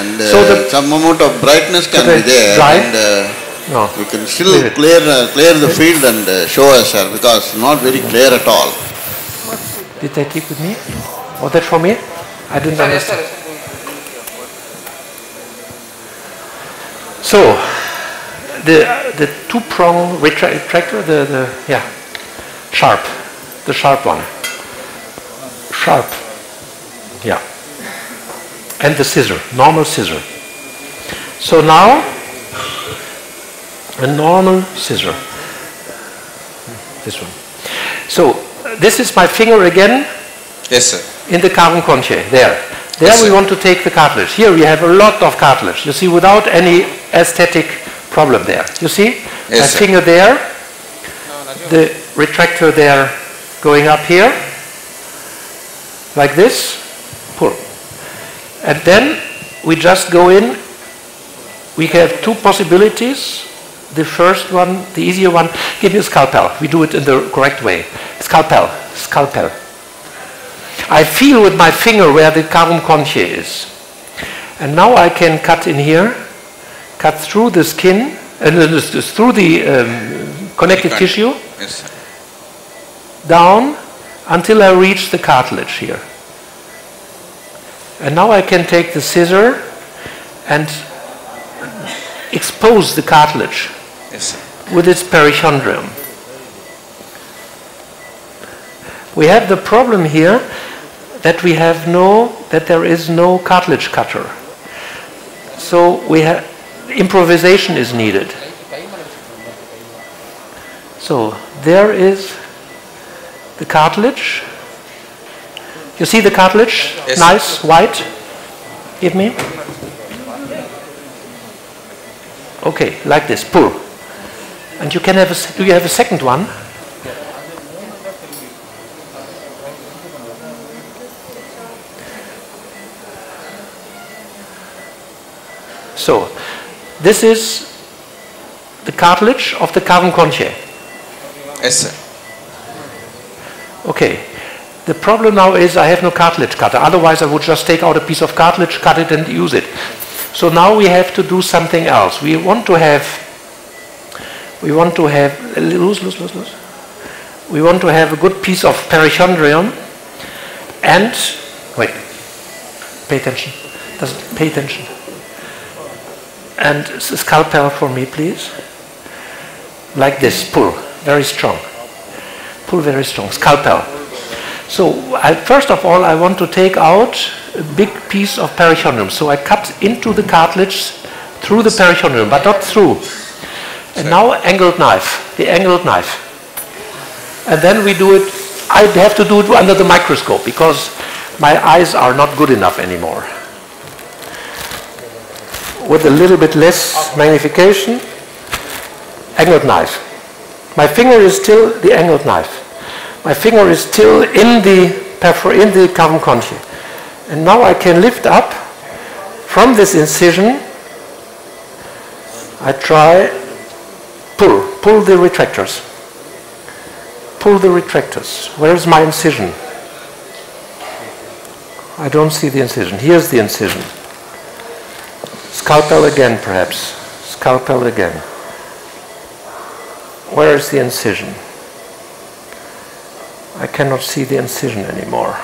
and uh, So the- some amount of brightness can be there dry- and uh, No. you can still clear, uh, clear the field and uh, show us, sir, because not very clear at all. Did they take with me? Was that for me? I didn't understand. So, the, the two-prong retra- retractor, the, the, yeah, sharp, the sharp one. Sharp, yeah. And the scissor, normal scissor. So now, a normal scissor. This one. So, uh, this is my finger again Yes, sir. in the cavum conchae, there. There Yes, we want to take the cartilage. Here we have a lot of cartilage. You see, without any aesthetic problem there. You see? Yes, My sir. finger there, the retractor there going up here, like this. And then we just go in. We have two possibilities. The first one, the easier one, give me a scalpel. We do it in the correct way. Scalpel, scalpel. I feel with my finger where the cavum conchae is. And now I can cut in here, cut through the skin, and uh, through the um, connective tissue Yes, down until I reach the cartilage here. And now I can take the scissor and expose the cartilage Yes, with its perichondrium. We have the problem here that we have no, that there is no cartilage cutter. So we have, improvisation is needed. So there is the cartilage. You see the cartilage? Yes. Nice, white. Give me. Okay, like this, pull. And you can have a, do you have a second one? So, this is the cartilage of the cavum conchae. Yes, sir. Okay. The problem now is I have no cartilage cutter. Otherwise, I would just take out a piece of cartilage, cut it, and use it. So now we have to do something else. We want to have. We want to have loose, loose, loose, loose. We want to have a good piece of perichondrium, and wait. Pay attention. Doesn't pay attention. And scalpel for me, please. Like this. Pull very strong. Pull very strong. Scalpel. So I, first of all, I want to take out a big piece of perichondrium. So I cut into the cartilage through the perichondrium, but not through. And now angled knife, the angled knife. And then we do it, I have to do it under the microscope because my eyes are not good enough anymore. With a little bit less magnification, angled knife. My finger is still the angled knife. My finger is still in the in the cavum. And now I can lift up from this incision. I try pull, pull the retractors. Pull the retractors. Where is my incision? I don't see the incision. Here's the incision. Scalpel again, perhaps. Scalpel again. Where is the incision? I cannot see the incision anymore.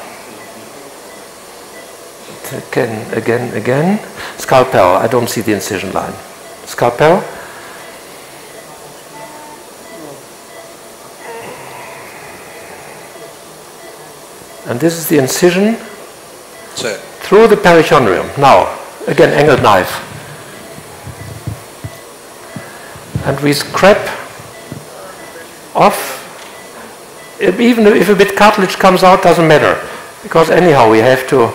Again, again, again. Scalpel. I don't see the incision line. Scalpel. And this is the incision Sir. through the perichondrium. Now, again, angled knife. And we scrape off. Even if a bit cartilage comes out, doesn't matter. Because anyhow, we have to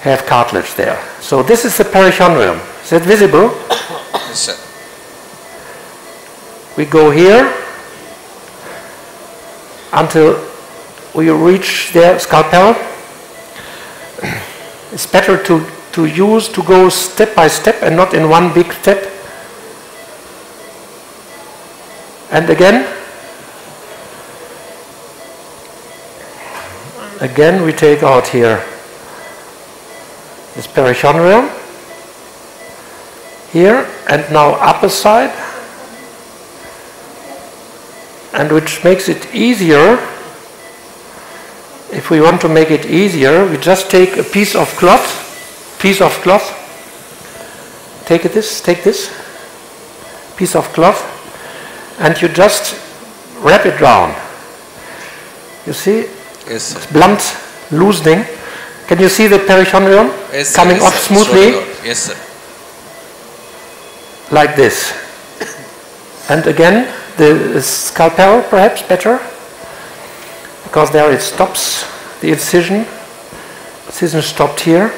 have cartilage there. So this is the perichondrium. Is that visible? Yes, sir. We go here until we reach the scalpel. It's better to, to use, to go step by step and not in one big step. And again, again we take out here this perichondrium here and now upper side. And which makes it easier if we want to make it easier we just take a piece of cloth piece of cloth. Take this take this piece of cloth and you just wrap it round. You see Yes, sir. blunt loosening can you see the perichondrium Yes, coming yes, off smoothly. Yes, sir. like this. And again, the scalpel perhaps better, because there it stops the incision. Incision stopped here.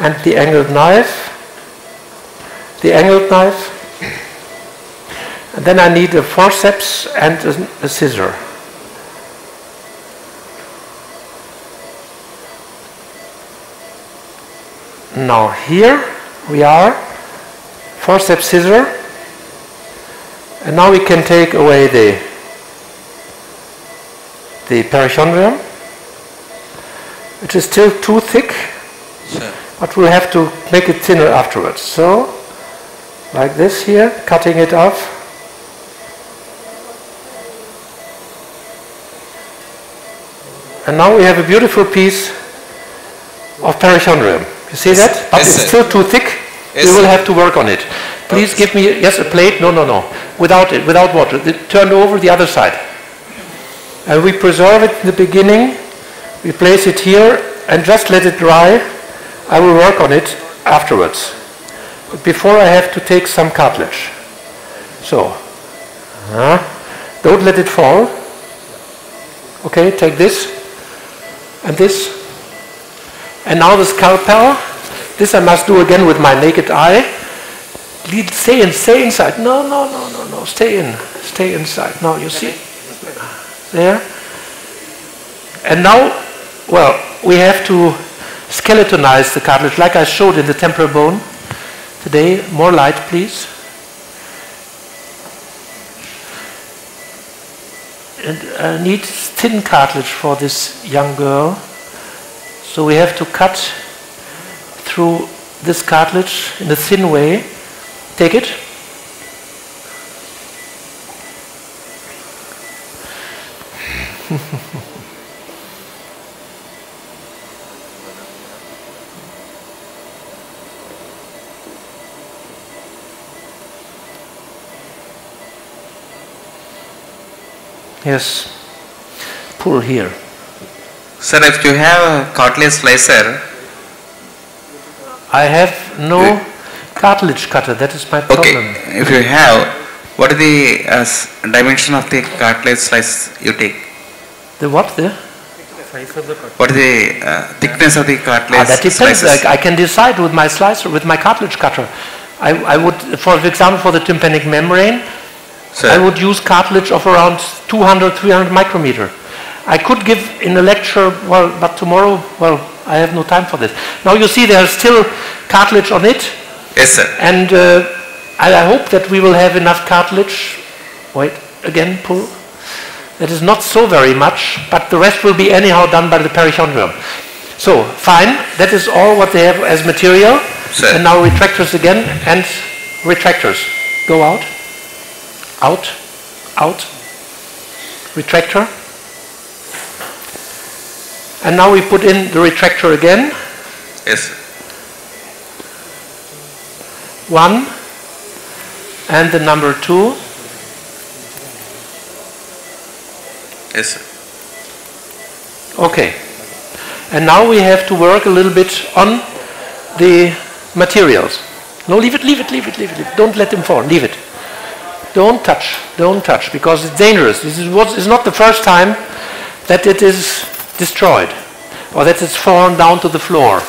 And the angled knife, the angled knife. And then I need a forceps and a, a scissor. Now here we are, forceps scissor, and now we can take away the the perichondrium, which is still too thick, Sir. but we'll have to make it thinner afterwards. So like this here, cutting it off. And now we have a beautiful piece of perichondrium. You see that? But it's still too thick. We will have to work on it. Please give me, yes, a plate. No, no, no. Without it, without water. Turn over the other side. And we preserve it in the beginning. We place it here and just let it dry. I will work on it afterwards. But before I have to take some cartilage. So, uh, don't let it fall. Okay, take this and this. And now the scalpel. This I must do again with my naked eye. Lead, stay in, stay inside. No, no, no, no, no. Stay in, stay inside. No, you see, there. And now, well, we have to skeletonize the cartilage, like I showed in the temporal bone today. More light, please. And I need thin cartilage for this young girl. So we have to cut through this cartilage in a thin way. Take it. yes. Pull here. Sir, if you have a cartilage slicer, I have no cartilage cutter. That is my problem. okay, if you have, what is the uh, dimension of the cartilage slice you take? The what there? What is the uh, thickness of the cartilage Ah, that depends. I, I can decide with my slicer, with my cartilage cutter. I, I would, for example, for the tympanic membrane, I would use cartilage of around 200, 300 micrometer. I could give in a lecture, well, but tomorrow, well, I have no time for this. Now you see there's still cartilage on it, Yes, sir. and uh, I, I hope that we will have enough cartilage. Wait, again, pull. That is not so very much, but the rest will be anyhow done by the perichondrium. So, fine, that is all what they have as material. Sir. And now retractors again, and retractors. Go out, out, out, retractor. And now we put in the retractor again. Yes. One, and the number two. Yes. Okay. And now we have to work a little bit on the materials. No, leave it, leave it, leave it, leave it. Leave it. Don't let them fall. Leave it. Don't touch. Don't touch because it's dangerous. This is what is not the first time that it is destroyed or that it's fallen down to the floor.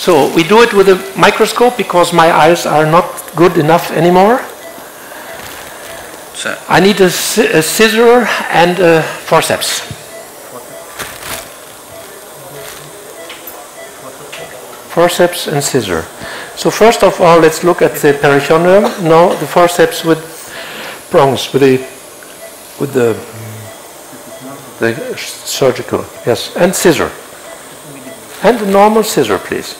So we do it with a microscope because my eyes are not good enough anymore. Sir. I need a, a scissor and a forceps. Forceps and scissor. So first of all, let's look at the perichondrium. No, the forceps with prongs, with the with the the surgical. Yes, and scissor. And a normal scissor, please.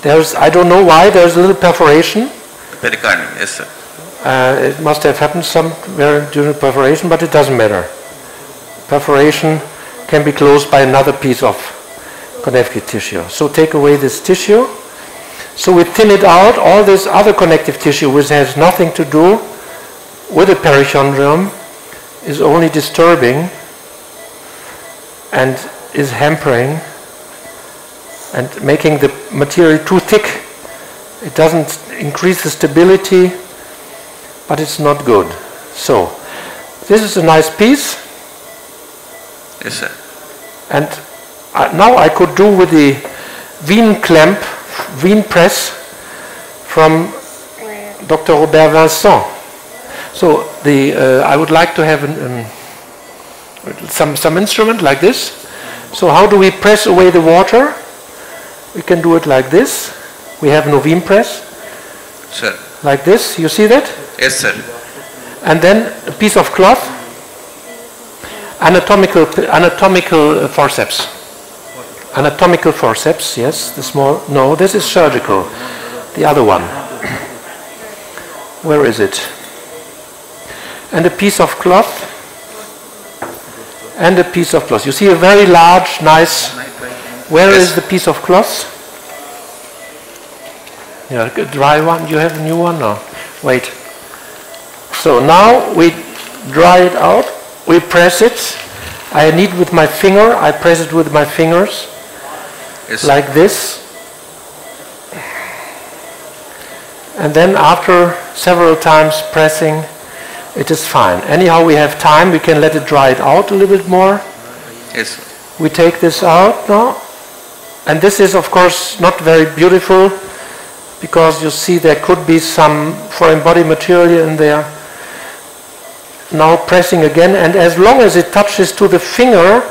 There's, I don't know why, there's a little perforation. Pericardium, yes, sir. Uh, it must have happened somewhere during perforation, but it doesn't matter. Perforation can be closed by another piece of connective tissue. So take away this tissue. So we thin it out. All this other connective tissue, which has nothing to do with the perichondrium, is only disturbing and is hampering and making the material too thick. It doesn't increase the stability, but it's not good. So, this is a nice piece, Yes, sir. and uh, now I could do with the Wien clamp, Wien press from Dr. Robert Vincent. So, the, uh, I would like to have an, um, some, some instrument like this. So, how do we press away the water? We can do it like this. We have no Wien press, Sir. like this. You see that? Yes, sir. and then a piece of cloth, anatomical, anatomical forceps. Anatomical forceps, yes, the small, no, this is surgical, the other one. Where is it? And a piece of cloth. And a piece of cloth. You see a very large, nice. Where is the piece of cloth? Yeah, a dry one. Do you have a new one? No. Wait. So now we dry it out. We press it. I knead with my finger. I press it with my fingers Yes. like this. And then after several times pressing, it is fine. Anyhow, we have time. We can let it dry it out a little bit more. Yes. We take this out now. And this is, of course, not very beautiful because you see there could be some foreign body material in there. Now pressing again, and as long as it touches to the finger,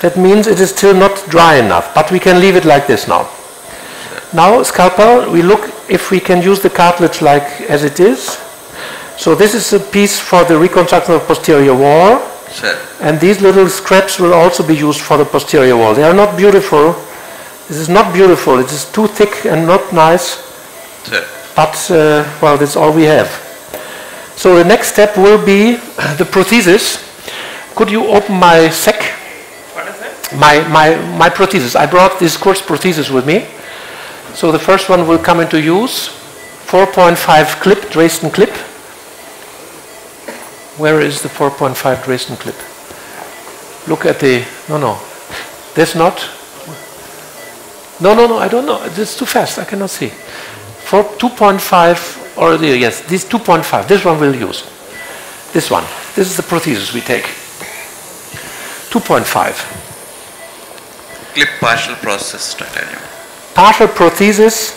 That means it is still not dry enough, but we can leave it like this now. Now, scalpel, we look if we can use the cartilage like as it is. So this is a piece for the reconstruction of posterior wall. Sir. And these little scraps will also be used for the posterior wall. They are not beautiful. This is not beautiful. It is too thick and not nice. Sir. But, uh, well, that's all we have. So the next step will be the prosthesis. Could you open my sack? My, my, my prosthesis. I brought this course prosthesis with me. So the first one will come into use. 4.5 clip, Dresden clip. Where is the 4.5 Dresden clip? Look at the, no, no. This not? No, no, no, I don't know. It's too fast. I cannot see. For 2.5, or the, yes, this 2.5, this one we'll use. This one. This is the prosthesis we take. 2.5. Clip partial process titanium. partial prosthesis,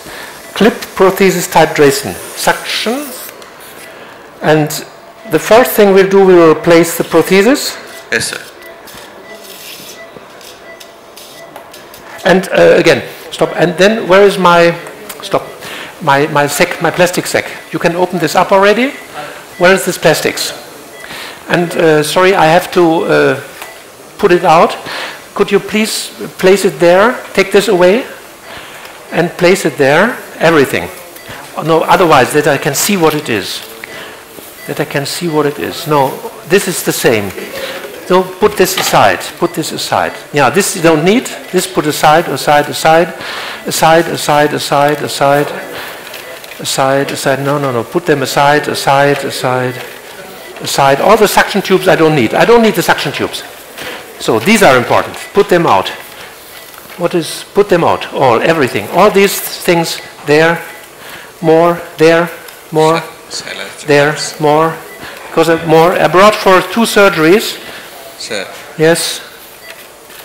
clip prosthesis type Dresden. Suction. And the first thing we'll do, we will replace the prosthesis. Yes, sir. And uh, again, stop. And then where is my, stop, my, my sack, my plastic sack? You can open this up already. Where is this plastics? And uh, sorry, I have to uh, put it out. Could you please place it there? Take this away and place it there. Everything. No, otherwise that I can see what it is. That I can see what it is. No, this is the same. So put this aside. Put this aside. Yeah, this you don't need. This put aside, aside, aside, aside, aside, aside, aside, aside, aside. No, no, no. Put them aside, aside, aside, aside. All the suction tubes I don't need. I don't need the suction tubes. So these are important. Put them out. What is put them out? All, everything. All these things there, more, there, more, there, more. Because of more. I brought for two surgeries. Sir. Yes.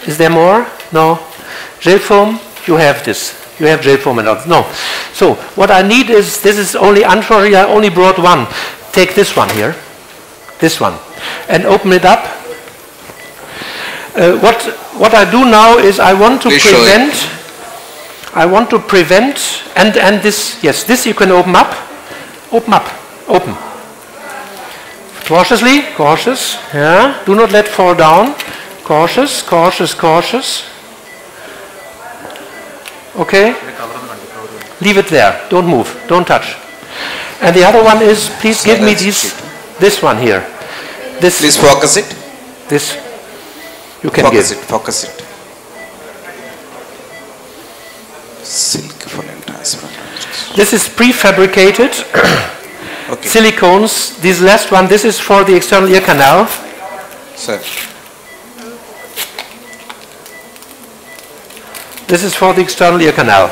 Is there more? No. Gel foam, you have this. You have gel foam and all. No. So what I need is, this is only, unfortunately I only brought one. Take this one here. This one. And open it up. Uh, what, what I do now is I want to Please prevent, I want to prevent, and, and this, yes, this you can open up. Open up. Open. Cautiously, cautious, yeah. Do not let fall down. Cautious, cautious, cautious. Okay? Leave it there. Don't move. Don't touch. And the other one is, please give me this, this one here. This, Please focus it. this, you can Focus give. it. Focus it. Silk transfer. This is prefabricated Okay. silicones. This last one, this is for the external ear canal. Sir. This is for the external ear canal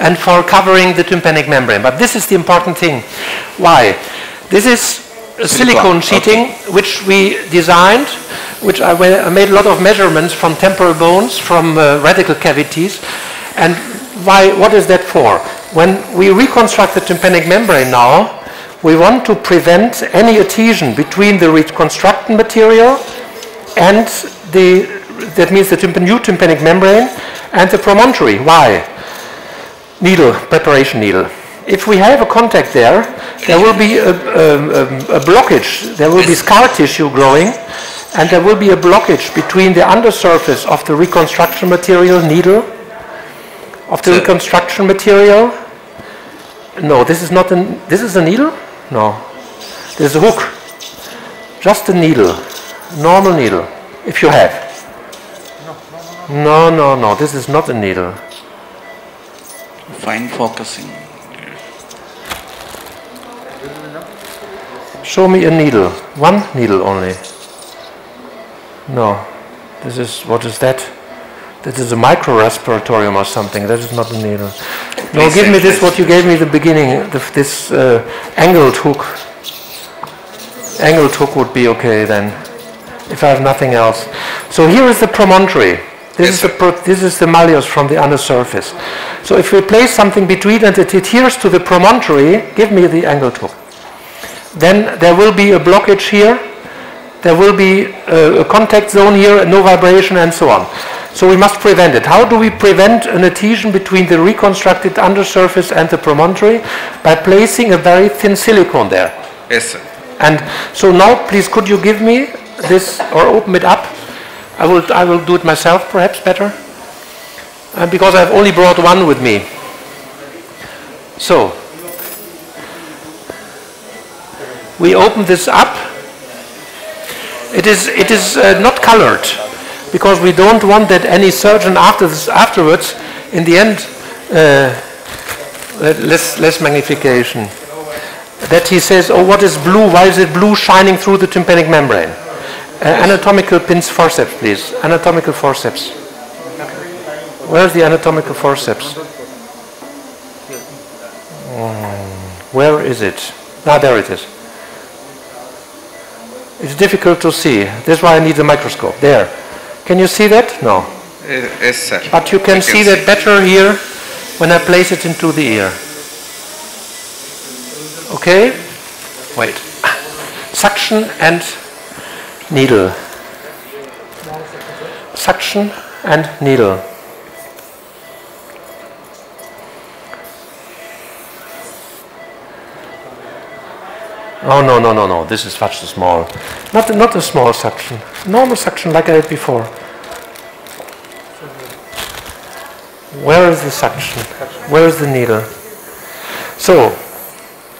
and for covering the tympanic membrane. But this is the important thing. Why? This is silicone sheeting which we designed, which I I made a lot of measurements from temporal bones, from uh, radical cavities. And why? what is that for? When we reconstruct the tympanic membrane now, we want to prevent any adhesion between the reconstructed material and the, that means the tympan- new tympanic membrane and the promontory. Why? Needle, preparation needle. If we have a contact there, there will be a, a, a- a blockage, there will be scar tissue growing, and there will be a blockage between the undersurface of the reconstruction material, needle, of the reconstruction material. No, this is not a, this is a needle? No. this is a hook. Just a needle. Normal needle. If you have. No, no, no. This is not a needle. Fine focusing. Show me a needle. One needle only. No. This is, what is that? This is a micro-raspatorium or something. That is not a needle. No, give me this, what you gave me the beginning, the, this uh, angled hook. Angled hook would be okay then, if I have nothing else. So here is the promontory. This, Yes, is the pro, this is the malleus from the under surface. So if we place something between and it adheres to the promontory, give me the angled hook. Then there will be a blockage here there will be a, a contact zone here, no vibration and so on. So we must prevent it. How do we prevent an adhesion between the reconstructed undersurface and the promontory? By placing a very thin silicone there. Yes, sir. And so now please could you give me this or open it up? I will, I will do it myself perhaps better. Uh, because I've only brought one with me. So, we open this up. It is, it is uh, not colored because we don't want that any surgeon after this, afterwards, in the end, uh, less, less magnification, that he says, oh, what is blue? Why is it blue shining through the tympanic membrane? Uh, anatomical pins forceps, please. Anatomical forceps. Where's the anatomical forceps? Mm, where is it? Ah, there it is. It's difficult to see. That's why I need a microscope. There. Can you see that? No. Eh, Yes, sir. But you can I see that better here when I place it into the ear. Okay? Wait. Suction and needle. Suction and needle. Oh no no no no! This is much too small. Not not a small suction. Normal suction like I had before. Where is the suction? Where is the needle? So,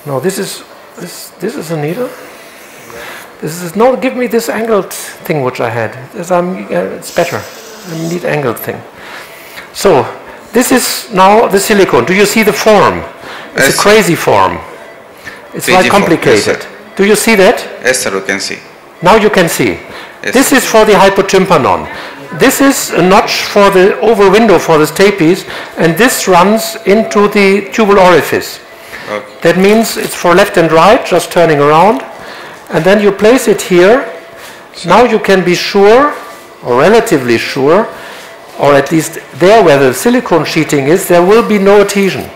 no, this is this this is a needle. This is no. Give me this angled thing which I had. This, um, uh, it's better. I need angled thing. So, this is now the silicone. Do you see the form? It's Yes. a crazy form. It's quite yes, complicated. sir. Do you see that? Yes, sir, you can see. Now you can see. Yes. This is for the hypotympanon. This is a notch for the oval window for the stapes, and this runs into the tubal orifice. Okay. That means it's for left and right, just turning around. And then you place it here. Now you can be sure, or relatively sure, or at least there where the silicone sheeting is, there will be no adhesion.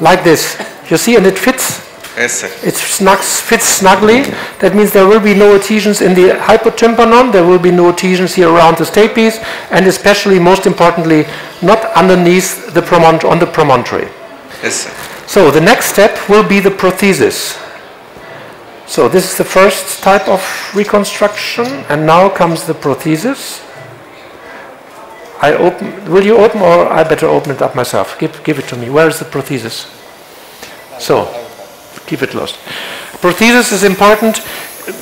Like this. You see, and it fits Yes, sir. it snugs, fits snugly. That means there will be no adhesions in the hypotympanon, there will be no adhesions here around the stapes, and especially, most importantly, not underneath the promont- on the promontory. Yes, sir. So the next step will be the prothesis. So this is the first type of reconstruction, and now comes the prothesis. I open. Will you open, or I better open it up myself? Give, give it to me. Where is the prothesis? So, keep it closed. Prothesis is important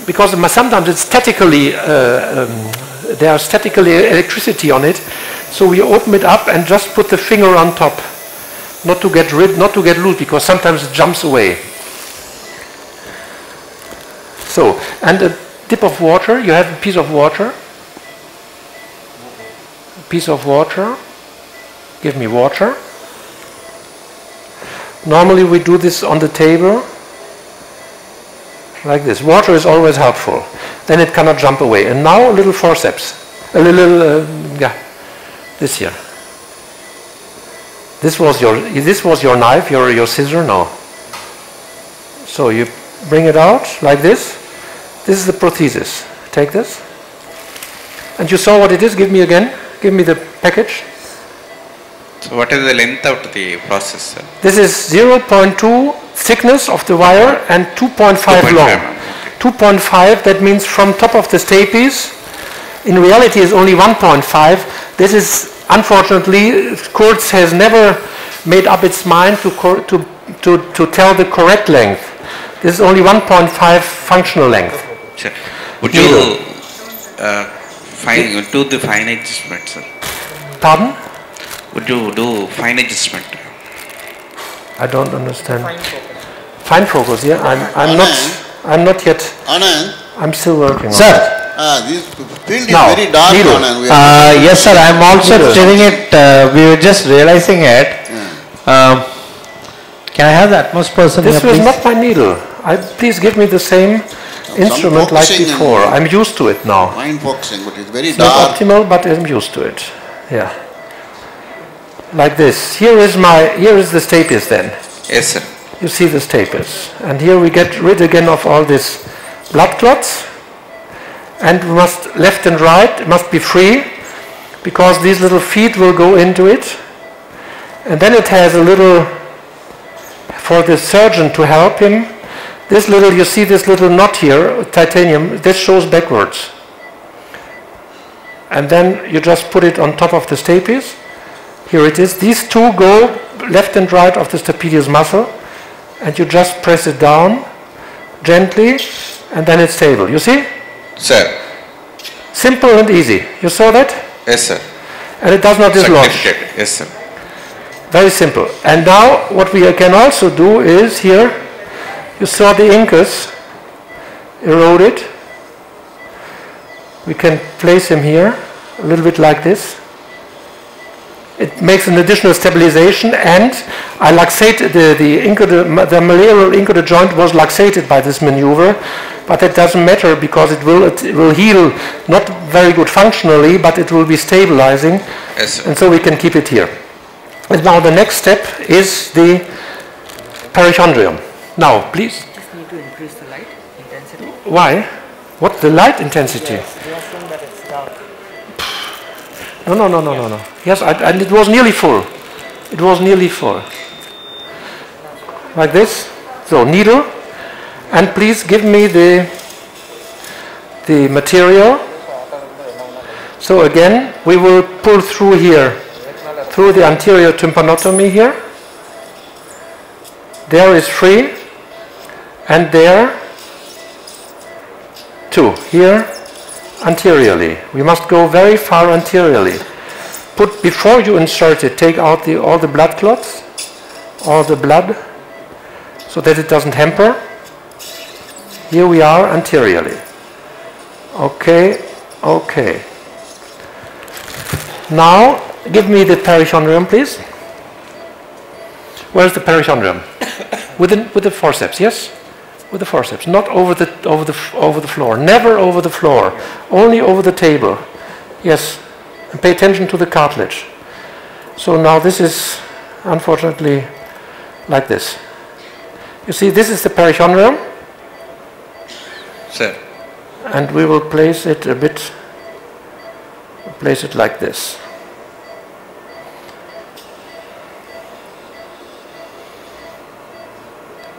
because sometimes it's statically uh, um, there are statically electricity on it. So we open it up and just put the finger on top, not to get rid, not to get loose, because sometimes it jumps away. So, and a dip of water. You have a piece of water. A piece of water. Give me water. Normally we do this on the table like this. Water is always helpful. Then it cannot jump away. And now a little forceps. A little, uh, yeah, this here. This was your, this was your knife, your, your scissor? No. So you bring it out like this. This is the prothesis. Take this. And you saw what it is? Give me again. Give me the package. So what is the length of the process, sir? This is 0.2 thickness of the wire and 2.5 2.5, long. 2.5, that means from top of the stapes. In reality, is only 1.5. This is, unfortunately, Kurz has never made up its mind to, cor- to, to, to tell the correct length. This is only 1.5 functional length. Sure. Would you uh, do the fine adjustment, sir? Pardon? Would you do fine adjustment? I don't understand. Fine focus, yeah. I'm, I'm not. I'm not yet. Anand, I'm still working. on it. Sir, ah, this field is Now, very dark, needle. Anand. We uh, yes, sir. I'm also Needle. telling it. Uh, we were just realizing it. Um, can I have the utmost person This here, was please? not my needle. I, please give me the same instrument like before. I'm used to it now. Mind focusing, but it's very It's not optimal, but I'm used to it. Yeah. Like this. Here is my. Here is the stapes then. Yes, sir. You see the stapes. And here we get rid again of all these blood clots. And we must, left and right, must be free because these little feet will go into it. And then it has a little, for the surgeon to help him, this little, you see this little knot here, titanium, this shows backwards. And then you just put it on top of the stapes. Here it is. These two go left and right of the stapedius muscle and you just press it down gently and then it's stable. You see? Sir. Simple and easy. You saw that? Yes, sir. And it does not dislodge. Yes, sir. Very simple. And now what we can also do is here, you saw the incus eroded. We can place him here, a little bit like this. It makes an additional stabilization and I luxate the, the, incuda, the malleolar incuda joint was luxated by this maneuver, but that doesn't matter because it will, it will heal not very good functionally, but it will be stabilizing Yes, and so we can keep it here. And now the next step is the perichondrium. Now, please. Just need to increase the light intensity. Why? What the light intensity? They are saying that it's dark. No, no, no, no, no, no. Yes, I, and it was nearly full. It was nearly full. Like this. So needle, and please give me the the material. So again, we will pull through here, through the anterior tympanotomy here. There is free, and there two here anteriorly. We must go very far anteriorly. Put before you insert it, take out the, all the blood clots, all the blood, so that it doesn't hamper. Here we are anteriorly. Okay, okay. Now, give me the perichondrium, please. Where's the perichondrium? with, the, with the forceps, yes? With the forceps, not over the, over, the, over the floor. Never over the floor, only over the table. Yes, and pay attention to the cartilage. So now this is, unfortunately, like this. You see, this is the perichondrium, Sir. and we will place it a bit, place it like this.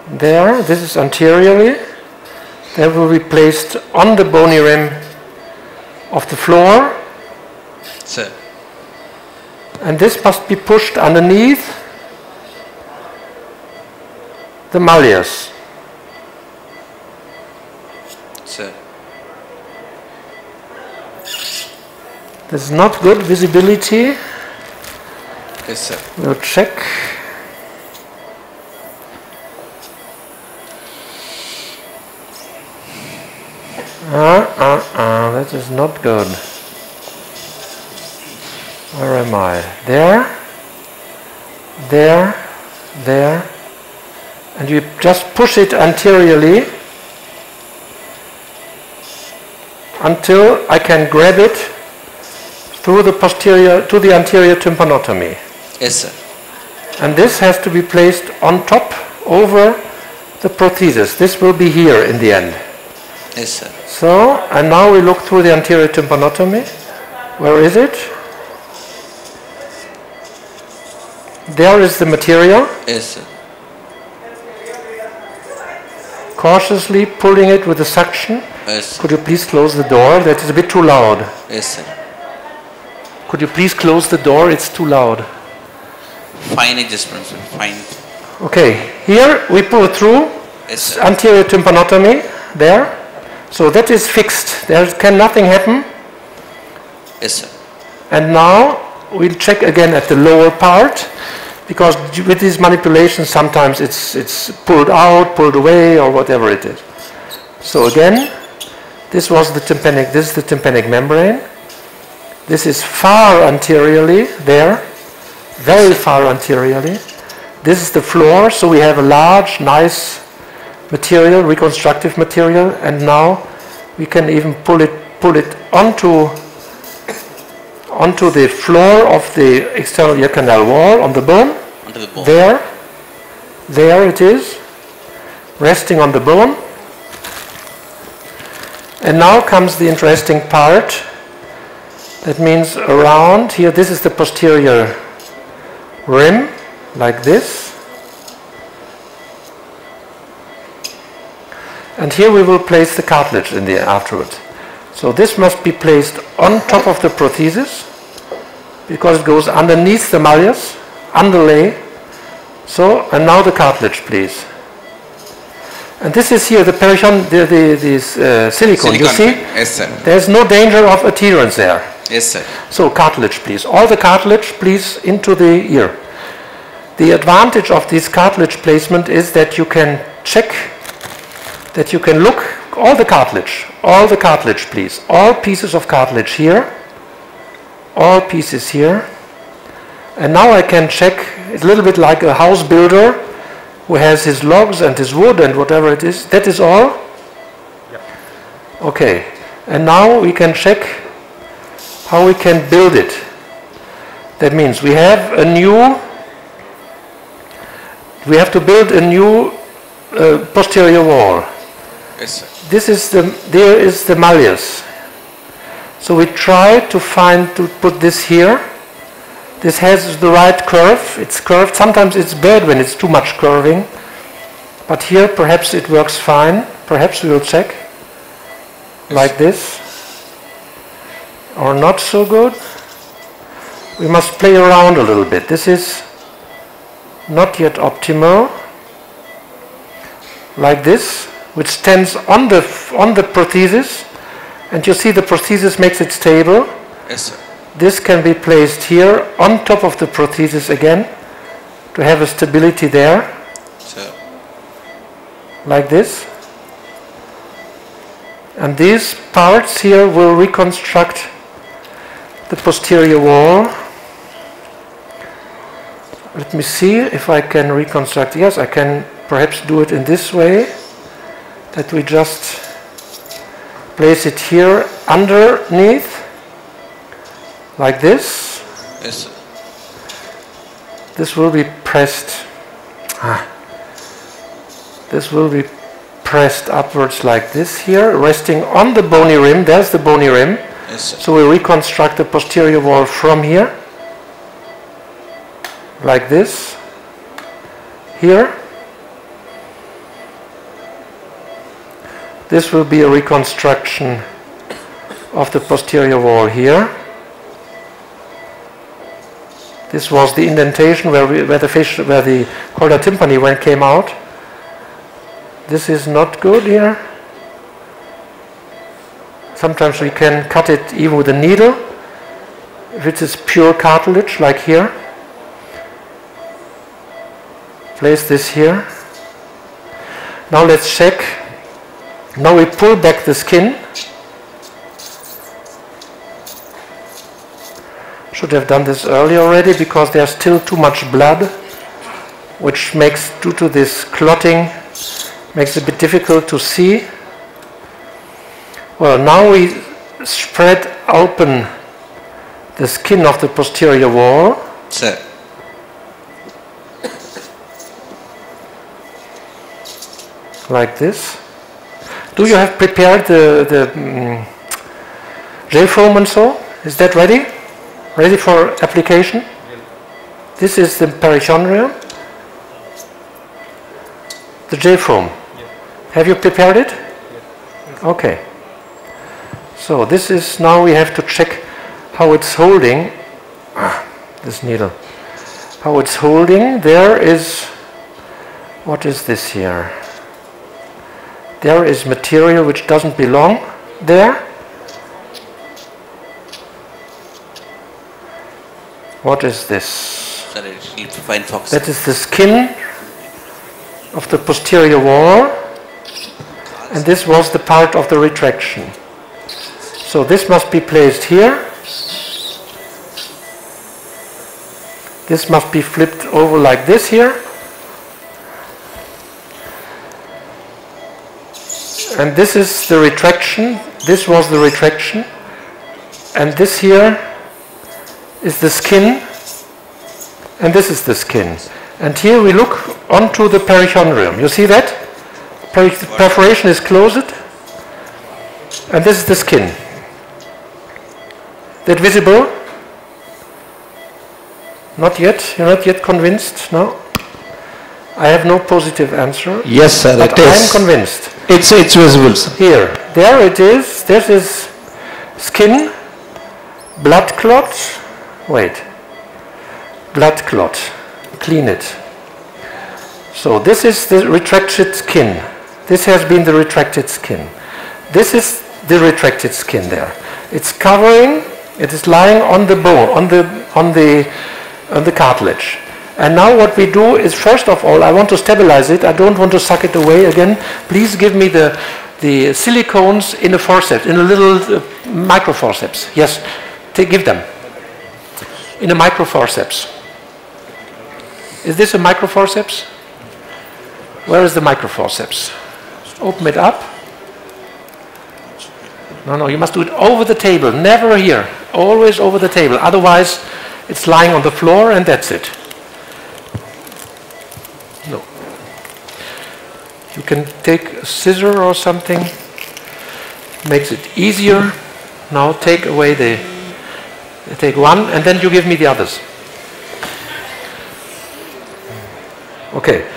There, this is anteriorly. That will be placed on the bony rim of the floor, Sir. and this must be pushed underneath the malleus. Sir. This is not good visibility. Yes, sir. We'll check. Uh, uh, uh, that is not good. Where am I? There, there, there. And you just push it anteriorly until I can grab it through the posterior to the anterior tympanotomy. Yes, sir. And this has to be placed on top over the prothesis. This will be here in the end. Yes, sir. So, and now we look through the anterior tympanotomy. Where is it? There is the material. Yes, sir. Cautiously pulling it with the suction. Yes, Could you please close the door? That is a bit too loud. yes, sir. Could you please close the door? It's too loud. Fine adjustment, sir. Fine. Okay, here we pull through Yes, sir. anterior tympanotomy there. So that is fixed. There can nothing happen. Yes, sir. And now we'll check again at the lower part because with these manipulations sometimes it's, it's pulled out, pulled away or whatever it is. So again, this was the tympanic, this is the tympanic membrane. This is far anteriorly there, very far anteriorly. This is the floor, so we have a large, nice material, reconstructive material, and now we can even pull it, pull it onto onto the floor of the external ear canal wall on the bone. Onto the bone. There, there it is, resting on the bone. And now comes the interesting part. That means around here, this is the posterior rim, like this. And here we will place the cartilage in the afterwards. So this must be placed on top of the prothesis because it goes underneath the malleus, underlay. So, and now the cartilage, please. And this is here the periton, the, the, this uh, silicone. You see, Yes, sir. there's no danger of adherence there. Yes, sir. So cartilage, please. All the cartilage, please, into the ear. The advantage of this cartilage placement is that you can check, that you can look, all the cartilage, all the cartilage, please. All pieces of cartilage here, all pieces here. And now I can check, it's a little bit like a house builder who has his logs and his wood and whatever it is. That is all? Okay. And now we can check how we can build it. That means we have a new, we have to build a new uh, posterior wall. Yes, sir. This is the, there is the malleus. So we try to find, to put this here. This has the right curve. It's curved. Sometimes it's bad when it's too much curving. But here perhaps it works fine. Perhaps we will check. Like this. Or not so good. We must play around a little bit. This is not yet optimal. Like this, which stands on the, on the prothesis. And you see the prothesis makes it stable. Yes, sir. This can be placed here on top of the prothesis again to have a stability there, Sir. like this. And these parts here will reconstruct the posterior wall. Let me see if I can reconstruct. Yes, I can perhaps do it in this way, that we just place it here underneath, like this. Yes. This will be pressed. Ah. This will be pressed upwards like this here, resting on the bony rim. There's the bony rim. Yes. So we reconstruct the posterior wall from here, like this. Here. This will be a reconstruction of the posterior wall here. This was the indentation where, we, where the fish, where the chorda tympani when came out. This is not good here. Sometimes we can cut it even with a needle, if it is pure cartilage, like here. Place this here. Now let's check. Now we pull back the skin. Should have done this earlier already because there's still too much blood, which makes, due to this clotting, makes it a bit difficult to see. Well, now we spread open the skin of the posterior wall. Sir. like this. Do you have prepared the, the mm, gel foam and so? Is that ready? Ready for application? This is the peritoneum. The gel foam. Have you prepared it? Okay. So this is now we have to check how it's holding. This needle. How it's holding. There is. What is this here? There is material which doesn't belong there. What is this? Sir, it will. That is the skin of the posterior wall, and this was the part of the retraction. So this must be placed here. This must be flipped over like this here. And this is the retraction. This was the retraction. And this here is the skin. And this is the skin. And here we look onto the perichondrium. You see that? Per- perforation is closed. And this is the skin. Is That visible? Not yet? You're not yet convinced? No? I have no positive answer. Yes, sir, But it is. I'm convinced. It's, it's visible, sir. Here. There it is. This is skin, blood clot. Wait. Blood clot. Clean it. So this is the retracted skin. This has been the retracted skin. This is the retracted skin there. It's covering, it is lying on the bone, on the, on the, on the cartilage. And now what we do is first of all, I want to stabilize it. I don't want to suck it away again. Please give me the, the silicones in a forceps, in a little uh, microforceps. Yes, take, give them. In a microforceps. Is this a microforceps? Where is the microforceps? Open it up. No, no, you must do it over the table, never here. Always over the table. Otherwise, it's lying on the floor and that's it. You can take a scissor or something. Makes it easier. Now take away the. Take one and then you give me the others. Okay,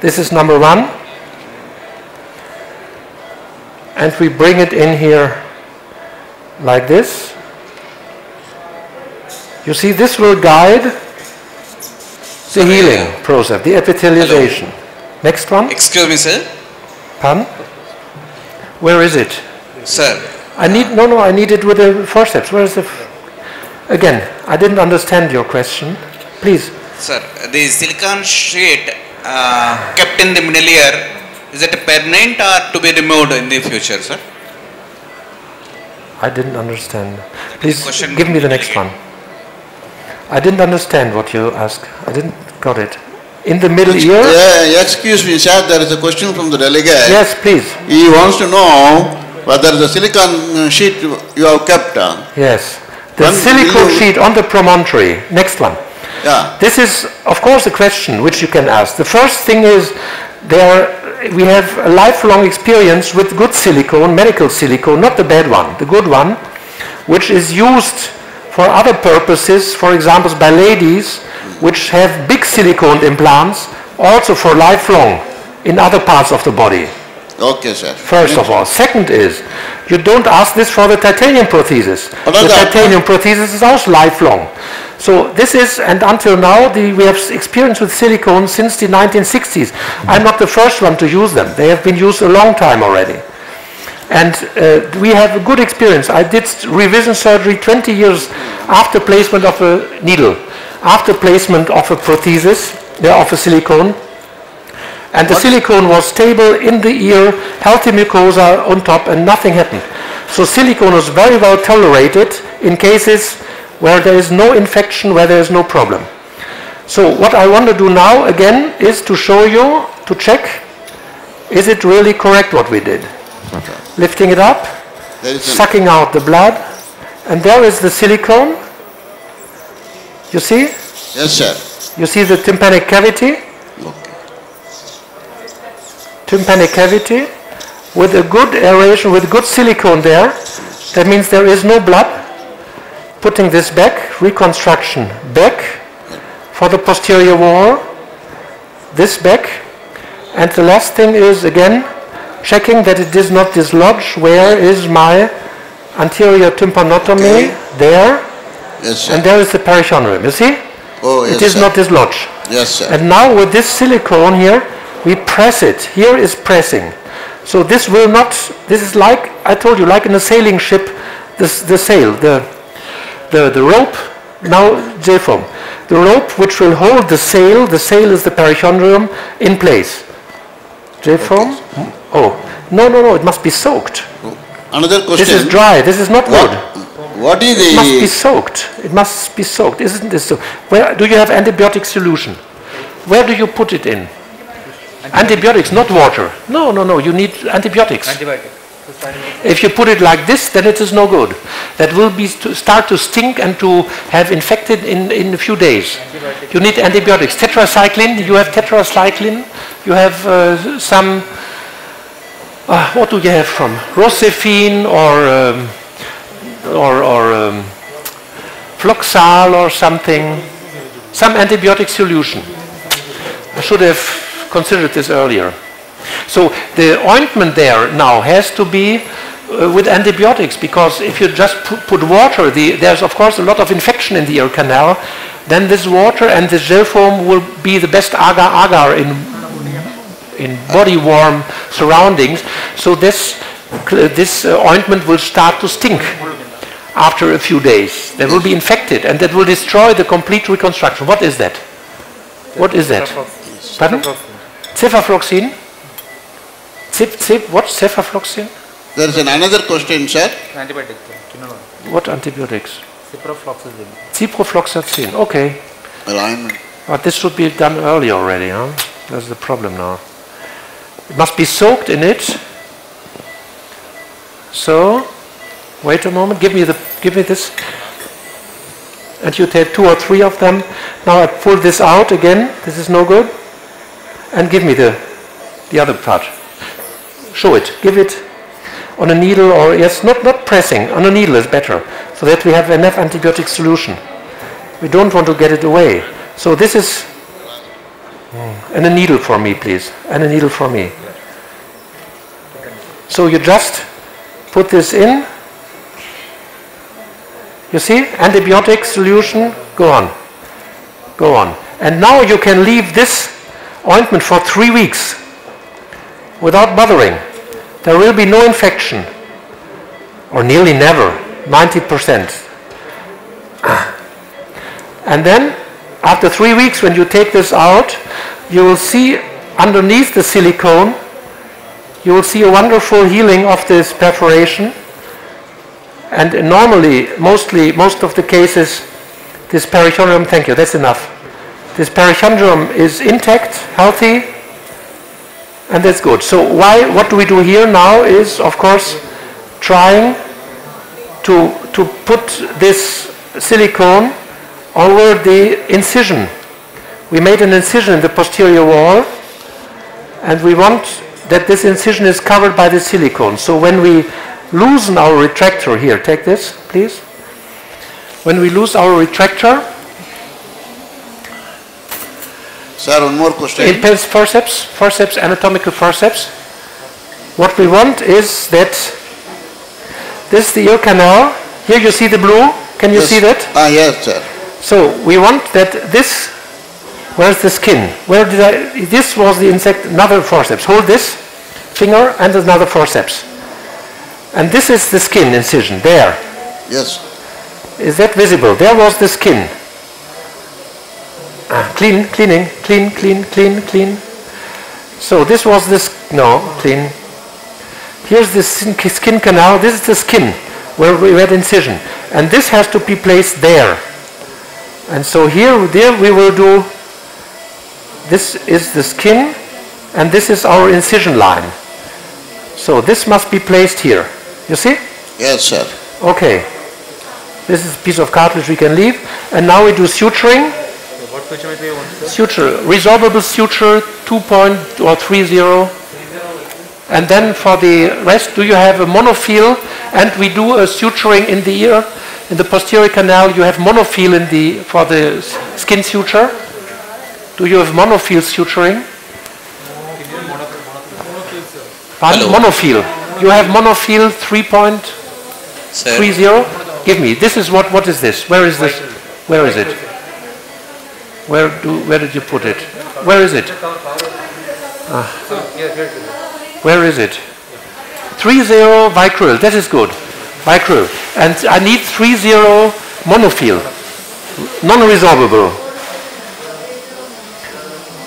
this is number one. And we bring it in here like this. You see, this will guide the healing process, the epithelialization. Next one. Excuse me, sir. Pardon? Where is it? Sir, I need, no, no, I need it with the forceps. Where is the, f- again, I didn't understand your question. Please. sir, the silicon sheet uh, kept in the middle ear, is it permanent or to be removed in the future, sir? I didn't understand. Please Question give me the next one. I didn't understand what you asked. I didn't got it. In the middle ear? Yeah, excuse me, sir, there is a question from the delegate. Yes, please. He wants to know whether the silicon sheet you have kept. uh, Yes. The When silicone sheet on the promontory. Next one. Yeah, This is, of course, a question which you can ask. The first thing is there we have a lifelong experience with good silicone, medical silicone, not the bad one, the good one, which is used for other purposes, for example, by ladies which have big silicone implants, also for lifelong in other parts of the body. okay, sir. First of all. Second is, you don't ask this for the titanium prosthesis. But The titanium prosthesis is also lifelong. So this is, and until now, the, we have experience with silicone since the 1960s. I'm not the first one to use them. They have been used a long time already. And uh, we have a good experience. I did revision surgery 20 years after placement of a needle, after placement of a prosthesis, uh, of a silicone. And the silicone was stable in the ear, healthy mucosa on top, and nothing happened. So silicone was very well tolerated in cases where there is no infection, where there is no problem. So what I want to do now again is to show you, to check, is it really correct what we did? Okay. Lifting it up, is sucking out the blood, and there is the silicone. You see? Yes, sir. You see the tympanic cavity? Tympanic cavity with a good aeration, with good silicone there. That means there is no blood. Putting this back, reconstruction back for the posterior wall, this back. And the last thing is again checking that it does not dislodge. Where is my anterior tympanotomy? There. Yes, sir. And there is the perichondrium. You see? Oh, yes, it is sir. not dislodged. Yes, sir. And now with this silicone here, we press it. Here is pressing. So this will not, this is like, I told you, like in a sailing ship, this, the sail, the, the, the rope, now gel-foam. The rope which will hold the sail, the sail is the perichondrium, in place. gel-foam? Oh, no, no, no, it must be soaked. Another question. This is dry, this is not wood. What, what is It It must be soaked. It must be soaked. Isn't this so? Where do you have antibiotic solution? Where do you put it in? Antibiotics, not water. No, no, no. You need antibiotics. Antibiotic. If you put it like this, then it is no good. That will be to start to stink and to have infected in, in a few days. You need antibiotics. Tetracycline, you have tetracycline. You have uh, some, uh, what do you have from? Rocephin or, um, or, or um, Floxal or something. Some antibiotic solution. I should have considered this earlier. So the ointment there now has to be uh, with antibiotics because if you just pu- put water, the, there's of course a lot of infection in the ear canal, then this water and this gel foam will be the best agar-agar in, in body warm surroundings. So this, this uh, ointment will start to stink after a few days. They will be infected and that will destroy the complete reconstruction. What is that? What is that? Pardon? Cefafloxacin? Cip, cip, what? Cefafloxacin? there is an another question, sir. Antibiotic. What antibiotics? ciprofloxacin. Ciprofloxacin, okay. Alignment. But this should be done early already, huh? That's the problem now. It must be soaked in it. So, wait a moment, give me the, give me this. And you take two or three of them. Now I pull this out again, this is no good. And give me the, the other part. Show it, give it on a needle or, yes, not, not pressing, on a needle is better. So that we have enough antibiotic solution. We don't want to get it away. So this is, hmm, and a needle for me, please, and a needle for me. So you just put this in. You see, antibiotic solution, go on, go on. And now you can leave this ointment for three weeks without bothering. There will be no infection, or nearly never, 90%. And then, after three weeks, when you take this out, you will see underneath the silicone, you will see a wonderful healing of this perforation. And normally, mostly, most of the cases, this perichondrium, thank you, that's enough. This perichondrium is intact, healthy, and that's good. So why, what do we do here now is, of course, trying to, to put this silicone over the incision. We made an incision in the posterior wall, and we want that this incision is covered by the silicone. So when we loosen our retractor here, take this, please. When we lose our retractor, Sir, one more question. pens forceps, forceps, anatomical forceps, what we want is that this the ear canal. Here you see the blue. Can you Yes. see that? Ah, yes, sir. So we want that this. Where's the skin? Where did I? This was the insect. Another forceps. Hold this finger and another forceps. And this is the skin incision. There. Yes. Is that visible? There was the skin. Ah, clean, cleaning, clean, clean, clean, clean. So this was this, no, clean. Here's the skin skin canal. This is the skin where we had incision. And this has to be placed there. And so here, there we will do, this is the skin and this is our incision line. So this must be placed here. You see? Yes, sir. Okay. This is a piece of cartilage we can leave. And now we do suturing. What question might be one? Suture, resorbable suture 2 point or 30. And then for the rest, do you have a monofil? And we do a suturing in the ear, in the posterior canal. You have monofil in the for the skin suture. Do you have monofil suturing? Pardon? Hello. Monofil. You have monofil 3.30? Give me. This is what? What is this? Where is this? Where is it? Where do? Where did you put it? Where is it? Ah. Where is it? 3-0 Vicryl, that is good. Vicryl. And I need 3-0 monofil, non-resorbable.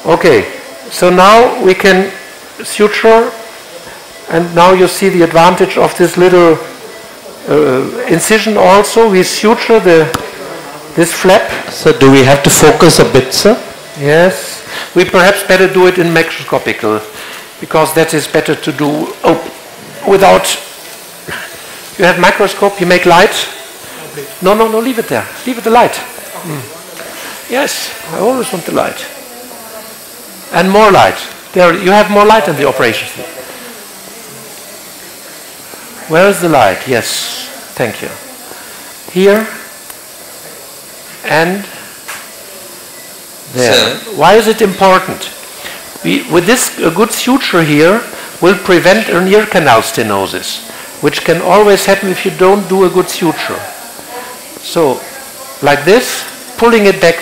Okay, so now we can suture and now you see the advantage of this little uh, incision also. We suture the this flap. So do we have to focus a bit, sir? Yes. We perhaps better do it in macroscopical because that is better to do oh, without. You have microscope, you make light. No, no, no, leave it there. Leave it the light. Mm. Yes, I always want the light. And more light. There, you have more light in the operation. Where is the light? Yes, thank you. Here and there. Why is it important? We, with this a good suture here will prevent an ear canal stenosis, which can always happen if you don't do a good suture. So, like this, pulling it back,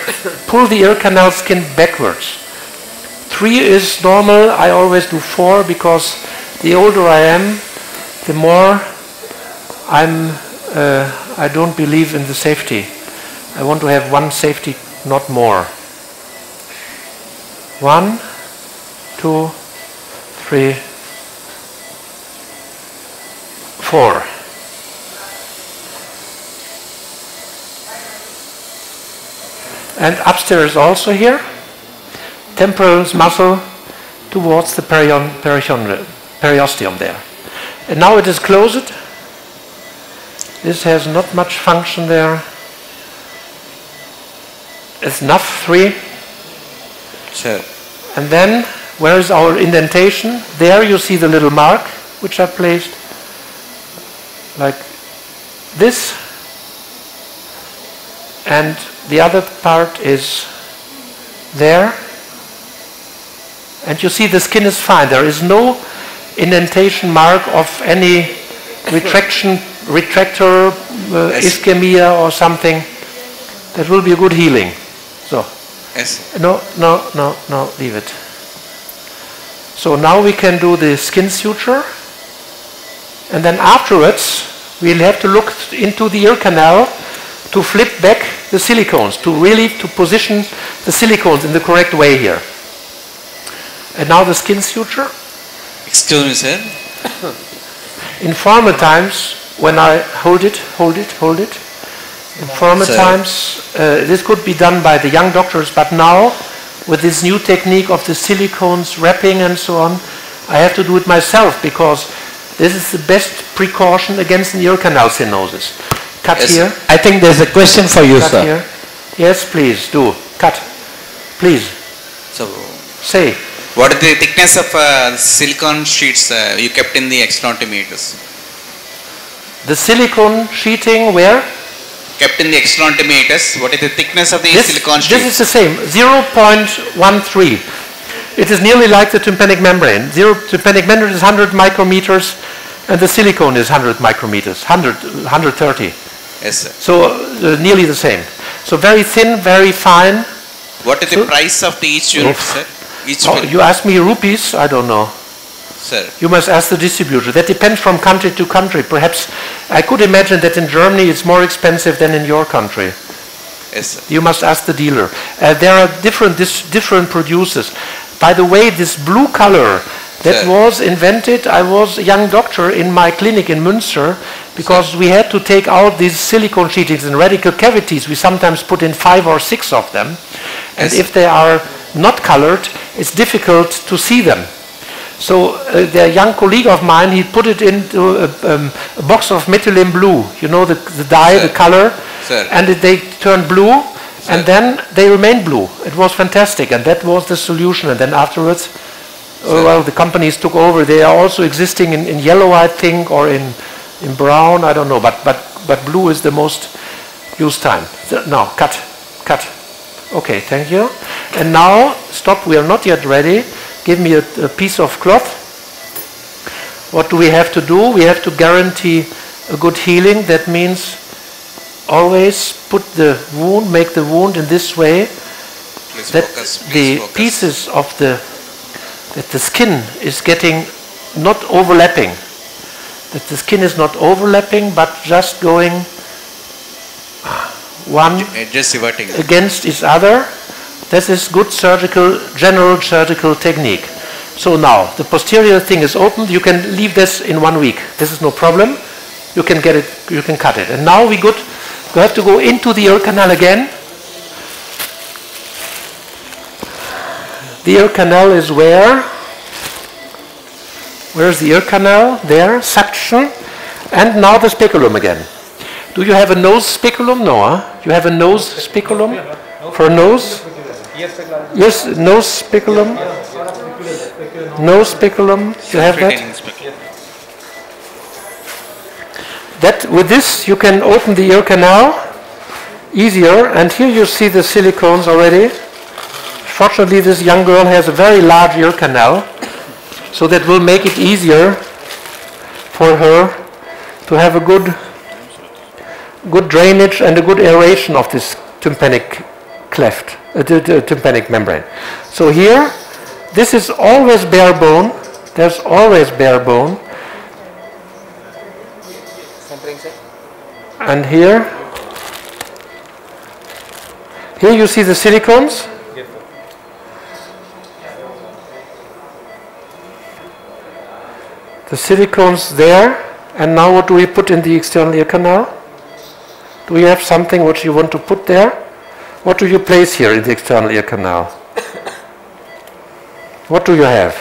pull the ear canal skin backwards. Three is normal. I always do four because the older I am, the more I'm. Uh, I don't believe in the safety. I want to have one safety, not more. One, two, three, four. And upstairs also here, temporal muscle towards the perion, periosteum there. And now it is closed. This has not much function there. It's enough, three. Sure. And then, where is our indentation? There you see the little mark which I placed like this. And the other part is there. And you see the skin is fine. There is no indentation mark of any retraction, retractor, uh, Yes. ischemia or something. That will be a good healing. So. Yes. No, no, no, no, leave it. So now we can do the skin suture. And then afterwards, we'll have to look into the ear canal to flip back the silicones, to really to position the silicones in the correct way here. And now the skin suture. Excuse me, sir. In former times, when I hold it, hold it, hold it. In former Sir. times, uh, this could be done by the young doctors, but now, with this new technique of the silicones wrapping and so on, I have to do it myself because this is the best precaution against an ear canal stenosis. Cut Yes, here. I think there's a question for you, Cut sir. here. Yes, please do. Cut. Please So, say. What is the thickness of uh, silicon sheets uh, you kept in the externiometers? The silicon sheeting where? Kept in the externiometers. What is the thickness of the This, silicon this is the same, 0.13. It is nearly like the tympanic membrane. Zero, tympanic membrane is 100 micrometers and the silicone is 100 micrometers, 100, 130. Yes, sir. So uh, nearly the same. So very thin, very fine. What is So- the price of the each unit, Oof. sir? Each Oh, you ask me rupees? I don't know. sir. You must ask the distributor. That depends from country to country. Perhaps I could imagine that in Germany it's more expensive than in your country. Yes, sir. You must ask the dealer. Uh, there are different different producers. By the way, this blue color that Sir. was invented, I was a young doctor in my clinic in Münster because we had to take out these silicone sheetings in radical cavities. We sometimes put in five or six of them. And Yes. if they are not colored, it's difficult to see them. So uh, the young colleague of mine, he put it into a, um, a box of methylene blue. You know the, the dye, Sir. the color, Sir. and it, they turned blue, Sir. and then they remained blue. It was fantastic, and that was the solution. And then afterwards, Sir. well, the companies took over. They are also existing in, in yellow, I think, or in in brown. I don't know, but but but blue is the most used time. Now cut, cut. Okay, thank you. And now stop. We are not yet ready. Give me a, a piece of cloth. What do we have to do? We have to guarantee a good healing. That means always put the wound, make the wound in this way Please that focus. the focus. pieces of the that the skin is getting not overlapping. that the skin is not overlapping but just going one everting. against each other. This is good surgical, general surgical technique. So now, the posterior thing is opened. You can leave this in one week. This is no problem. You can get it, you can cut it. And now we good, we have to go into the ear canal again. The ear canal is where? Where's the ear canal? There, suction. And now the speculum again. Do you have a nose speculum? No, huh? You have a nose speculum? For a nose? Yes, nose speculum. Nose speculum. You have that? That with this you can open the ear canal easier. And here you see the silicones already. Fortunately, this young girl has a very large ear canal, so that will make it easier for her to have a good, good drainage and a good aeration of this tympanic cleft, uh, tympanic membrane. So here, this is always bare bone. There's always bare bone. And here, here you see the silicones. The silicones there, and now what do we put in the external ear canal? Do you have something which you want to put there? What do you place here in the external ear canal? What do you have?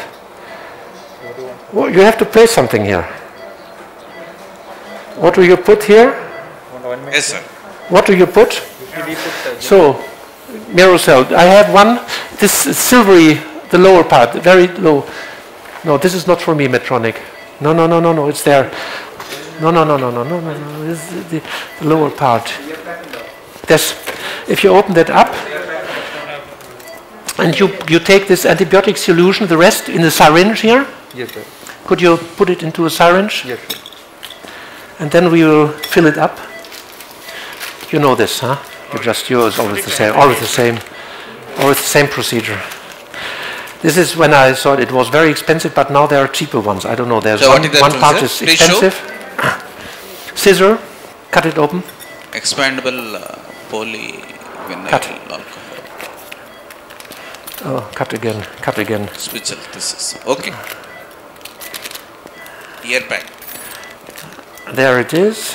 Well, you have to place something here. What do you put here? Yes, sir. What do you put? So, Merocel. I have one, this silvery, the lower part, very low. No, this is not for me, Medtronic. No, no, no, no, no, it's there. No, no, no, no, no, no, no, no. This is the, the lower part. This, if you open that up, and you, you take this antibiotic solution, the rest in the syringe here. Yes, sir. Could you put it into a syringe? Yes, sir. And then we will fill it up. You know this, huh? You just use always the same, always the same, always the same procedure. This is when I thought it was very expensive, but now there are cheaper ones. I don't know. There's So one, one part is expensive. show. Scissor, cut it open. Expandable uh, polyvinyl Cut. alcohol. Oh, cut again, cut again. Spitzel, this is. Okay. Ear. There it is.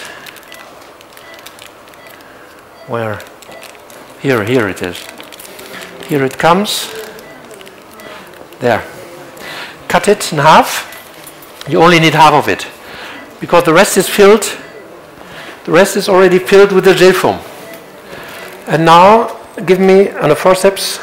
Where? Here, here it is. Here it comes. There. Cut it in half. You only need half of it. Because the rest is filled. The rest is already filled with the gel foam. And now give me on a forceps.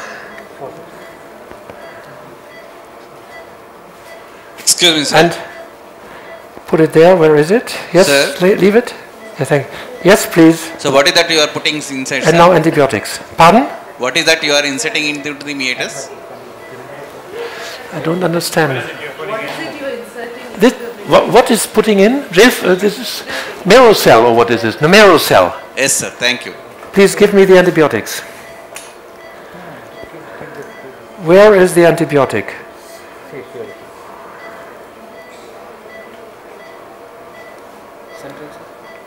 Excuse me, sir. And put it there. Where is it? Yes, Sir? leave it. Yeah, thank. Yes, please. so what is that you are putting inside? And sir? now antibiotics. Pardon? What is that you are inserting into the meatus? I don't understand. What is it you are inserting? This, what, what is putting in? Uh, this is Merocel or what is this? Numerocell. Yes, sir. Thank you. Please give me the antibiotics. Where is the antibiotic?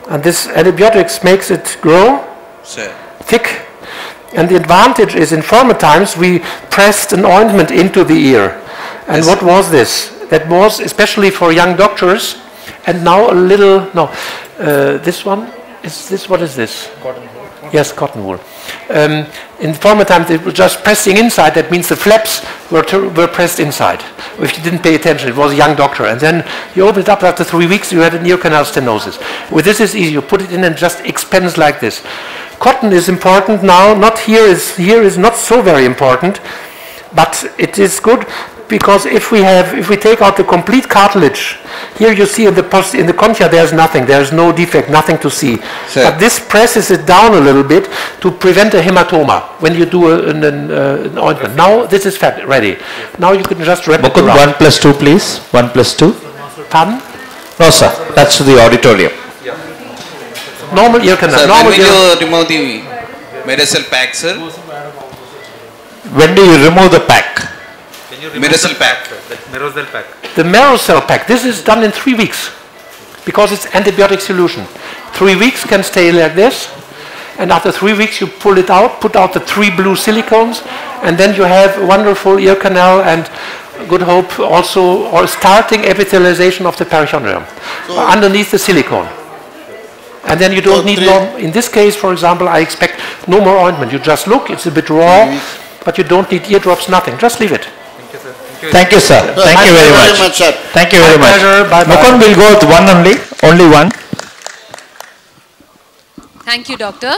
And this antibiotics makes it grow Sir. thick. And the advantage is in former times we pressed an ointment into the ear. And Yes. what was this? That was especially for young doctors. And now a little, no, uh, this one, is this, what is this? Cotton wool. Yes, cotton wool. Um, in former times, it was just pressing inside. That means the flaps were, were pressed inside. If you didn't pay attention, it was a young doctor. And then you open it up after three weeks, you had a ear canal stenosis. With this, is easy. You put it in and just expands like this. Cotton is important now. Not here is here is not so very important, but it is good because if we have if we take out the complete cartilage, here you see in the post, in the concha there's nothing. There's no defect, nothing to see. Sir. But this presses it down a little bit to prevent a hematoma when you do a, an, an, uh, an ointment. Now this is fat ready. Now you can just wrap it Mukund, around. 1 plus 2, please. 1 plus 2. Pardon? No, sir. That's to the auditorium. Normal ear canal. Sir, normal when will you remove the Merocel pack, sir? When do you remove the pack? Can you remove Merocel the pack. The pack. The Merocel pack. This is done in three weeks. because it's antibiotic solution. Three weeks can stay like this, and after three weeks you pull it out, put out the three blue silicones, and then you have a wonderful ear canal and good hope also or starting epithelialization of the perichondrium underneath the silicone. And then you don't So need three- no, in this case, for example, I expect no more ointment. You just look, it's a bit raw, but you don't need eardrops, nothing. Just leave it. Thank you, sir. Thank you very much. much, sir. Thank you very My much. pleasure. Bye-bye. Mukund will go with one only, only one. Thank you, doctor.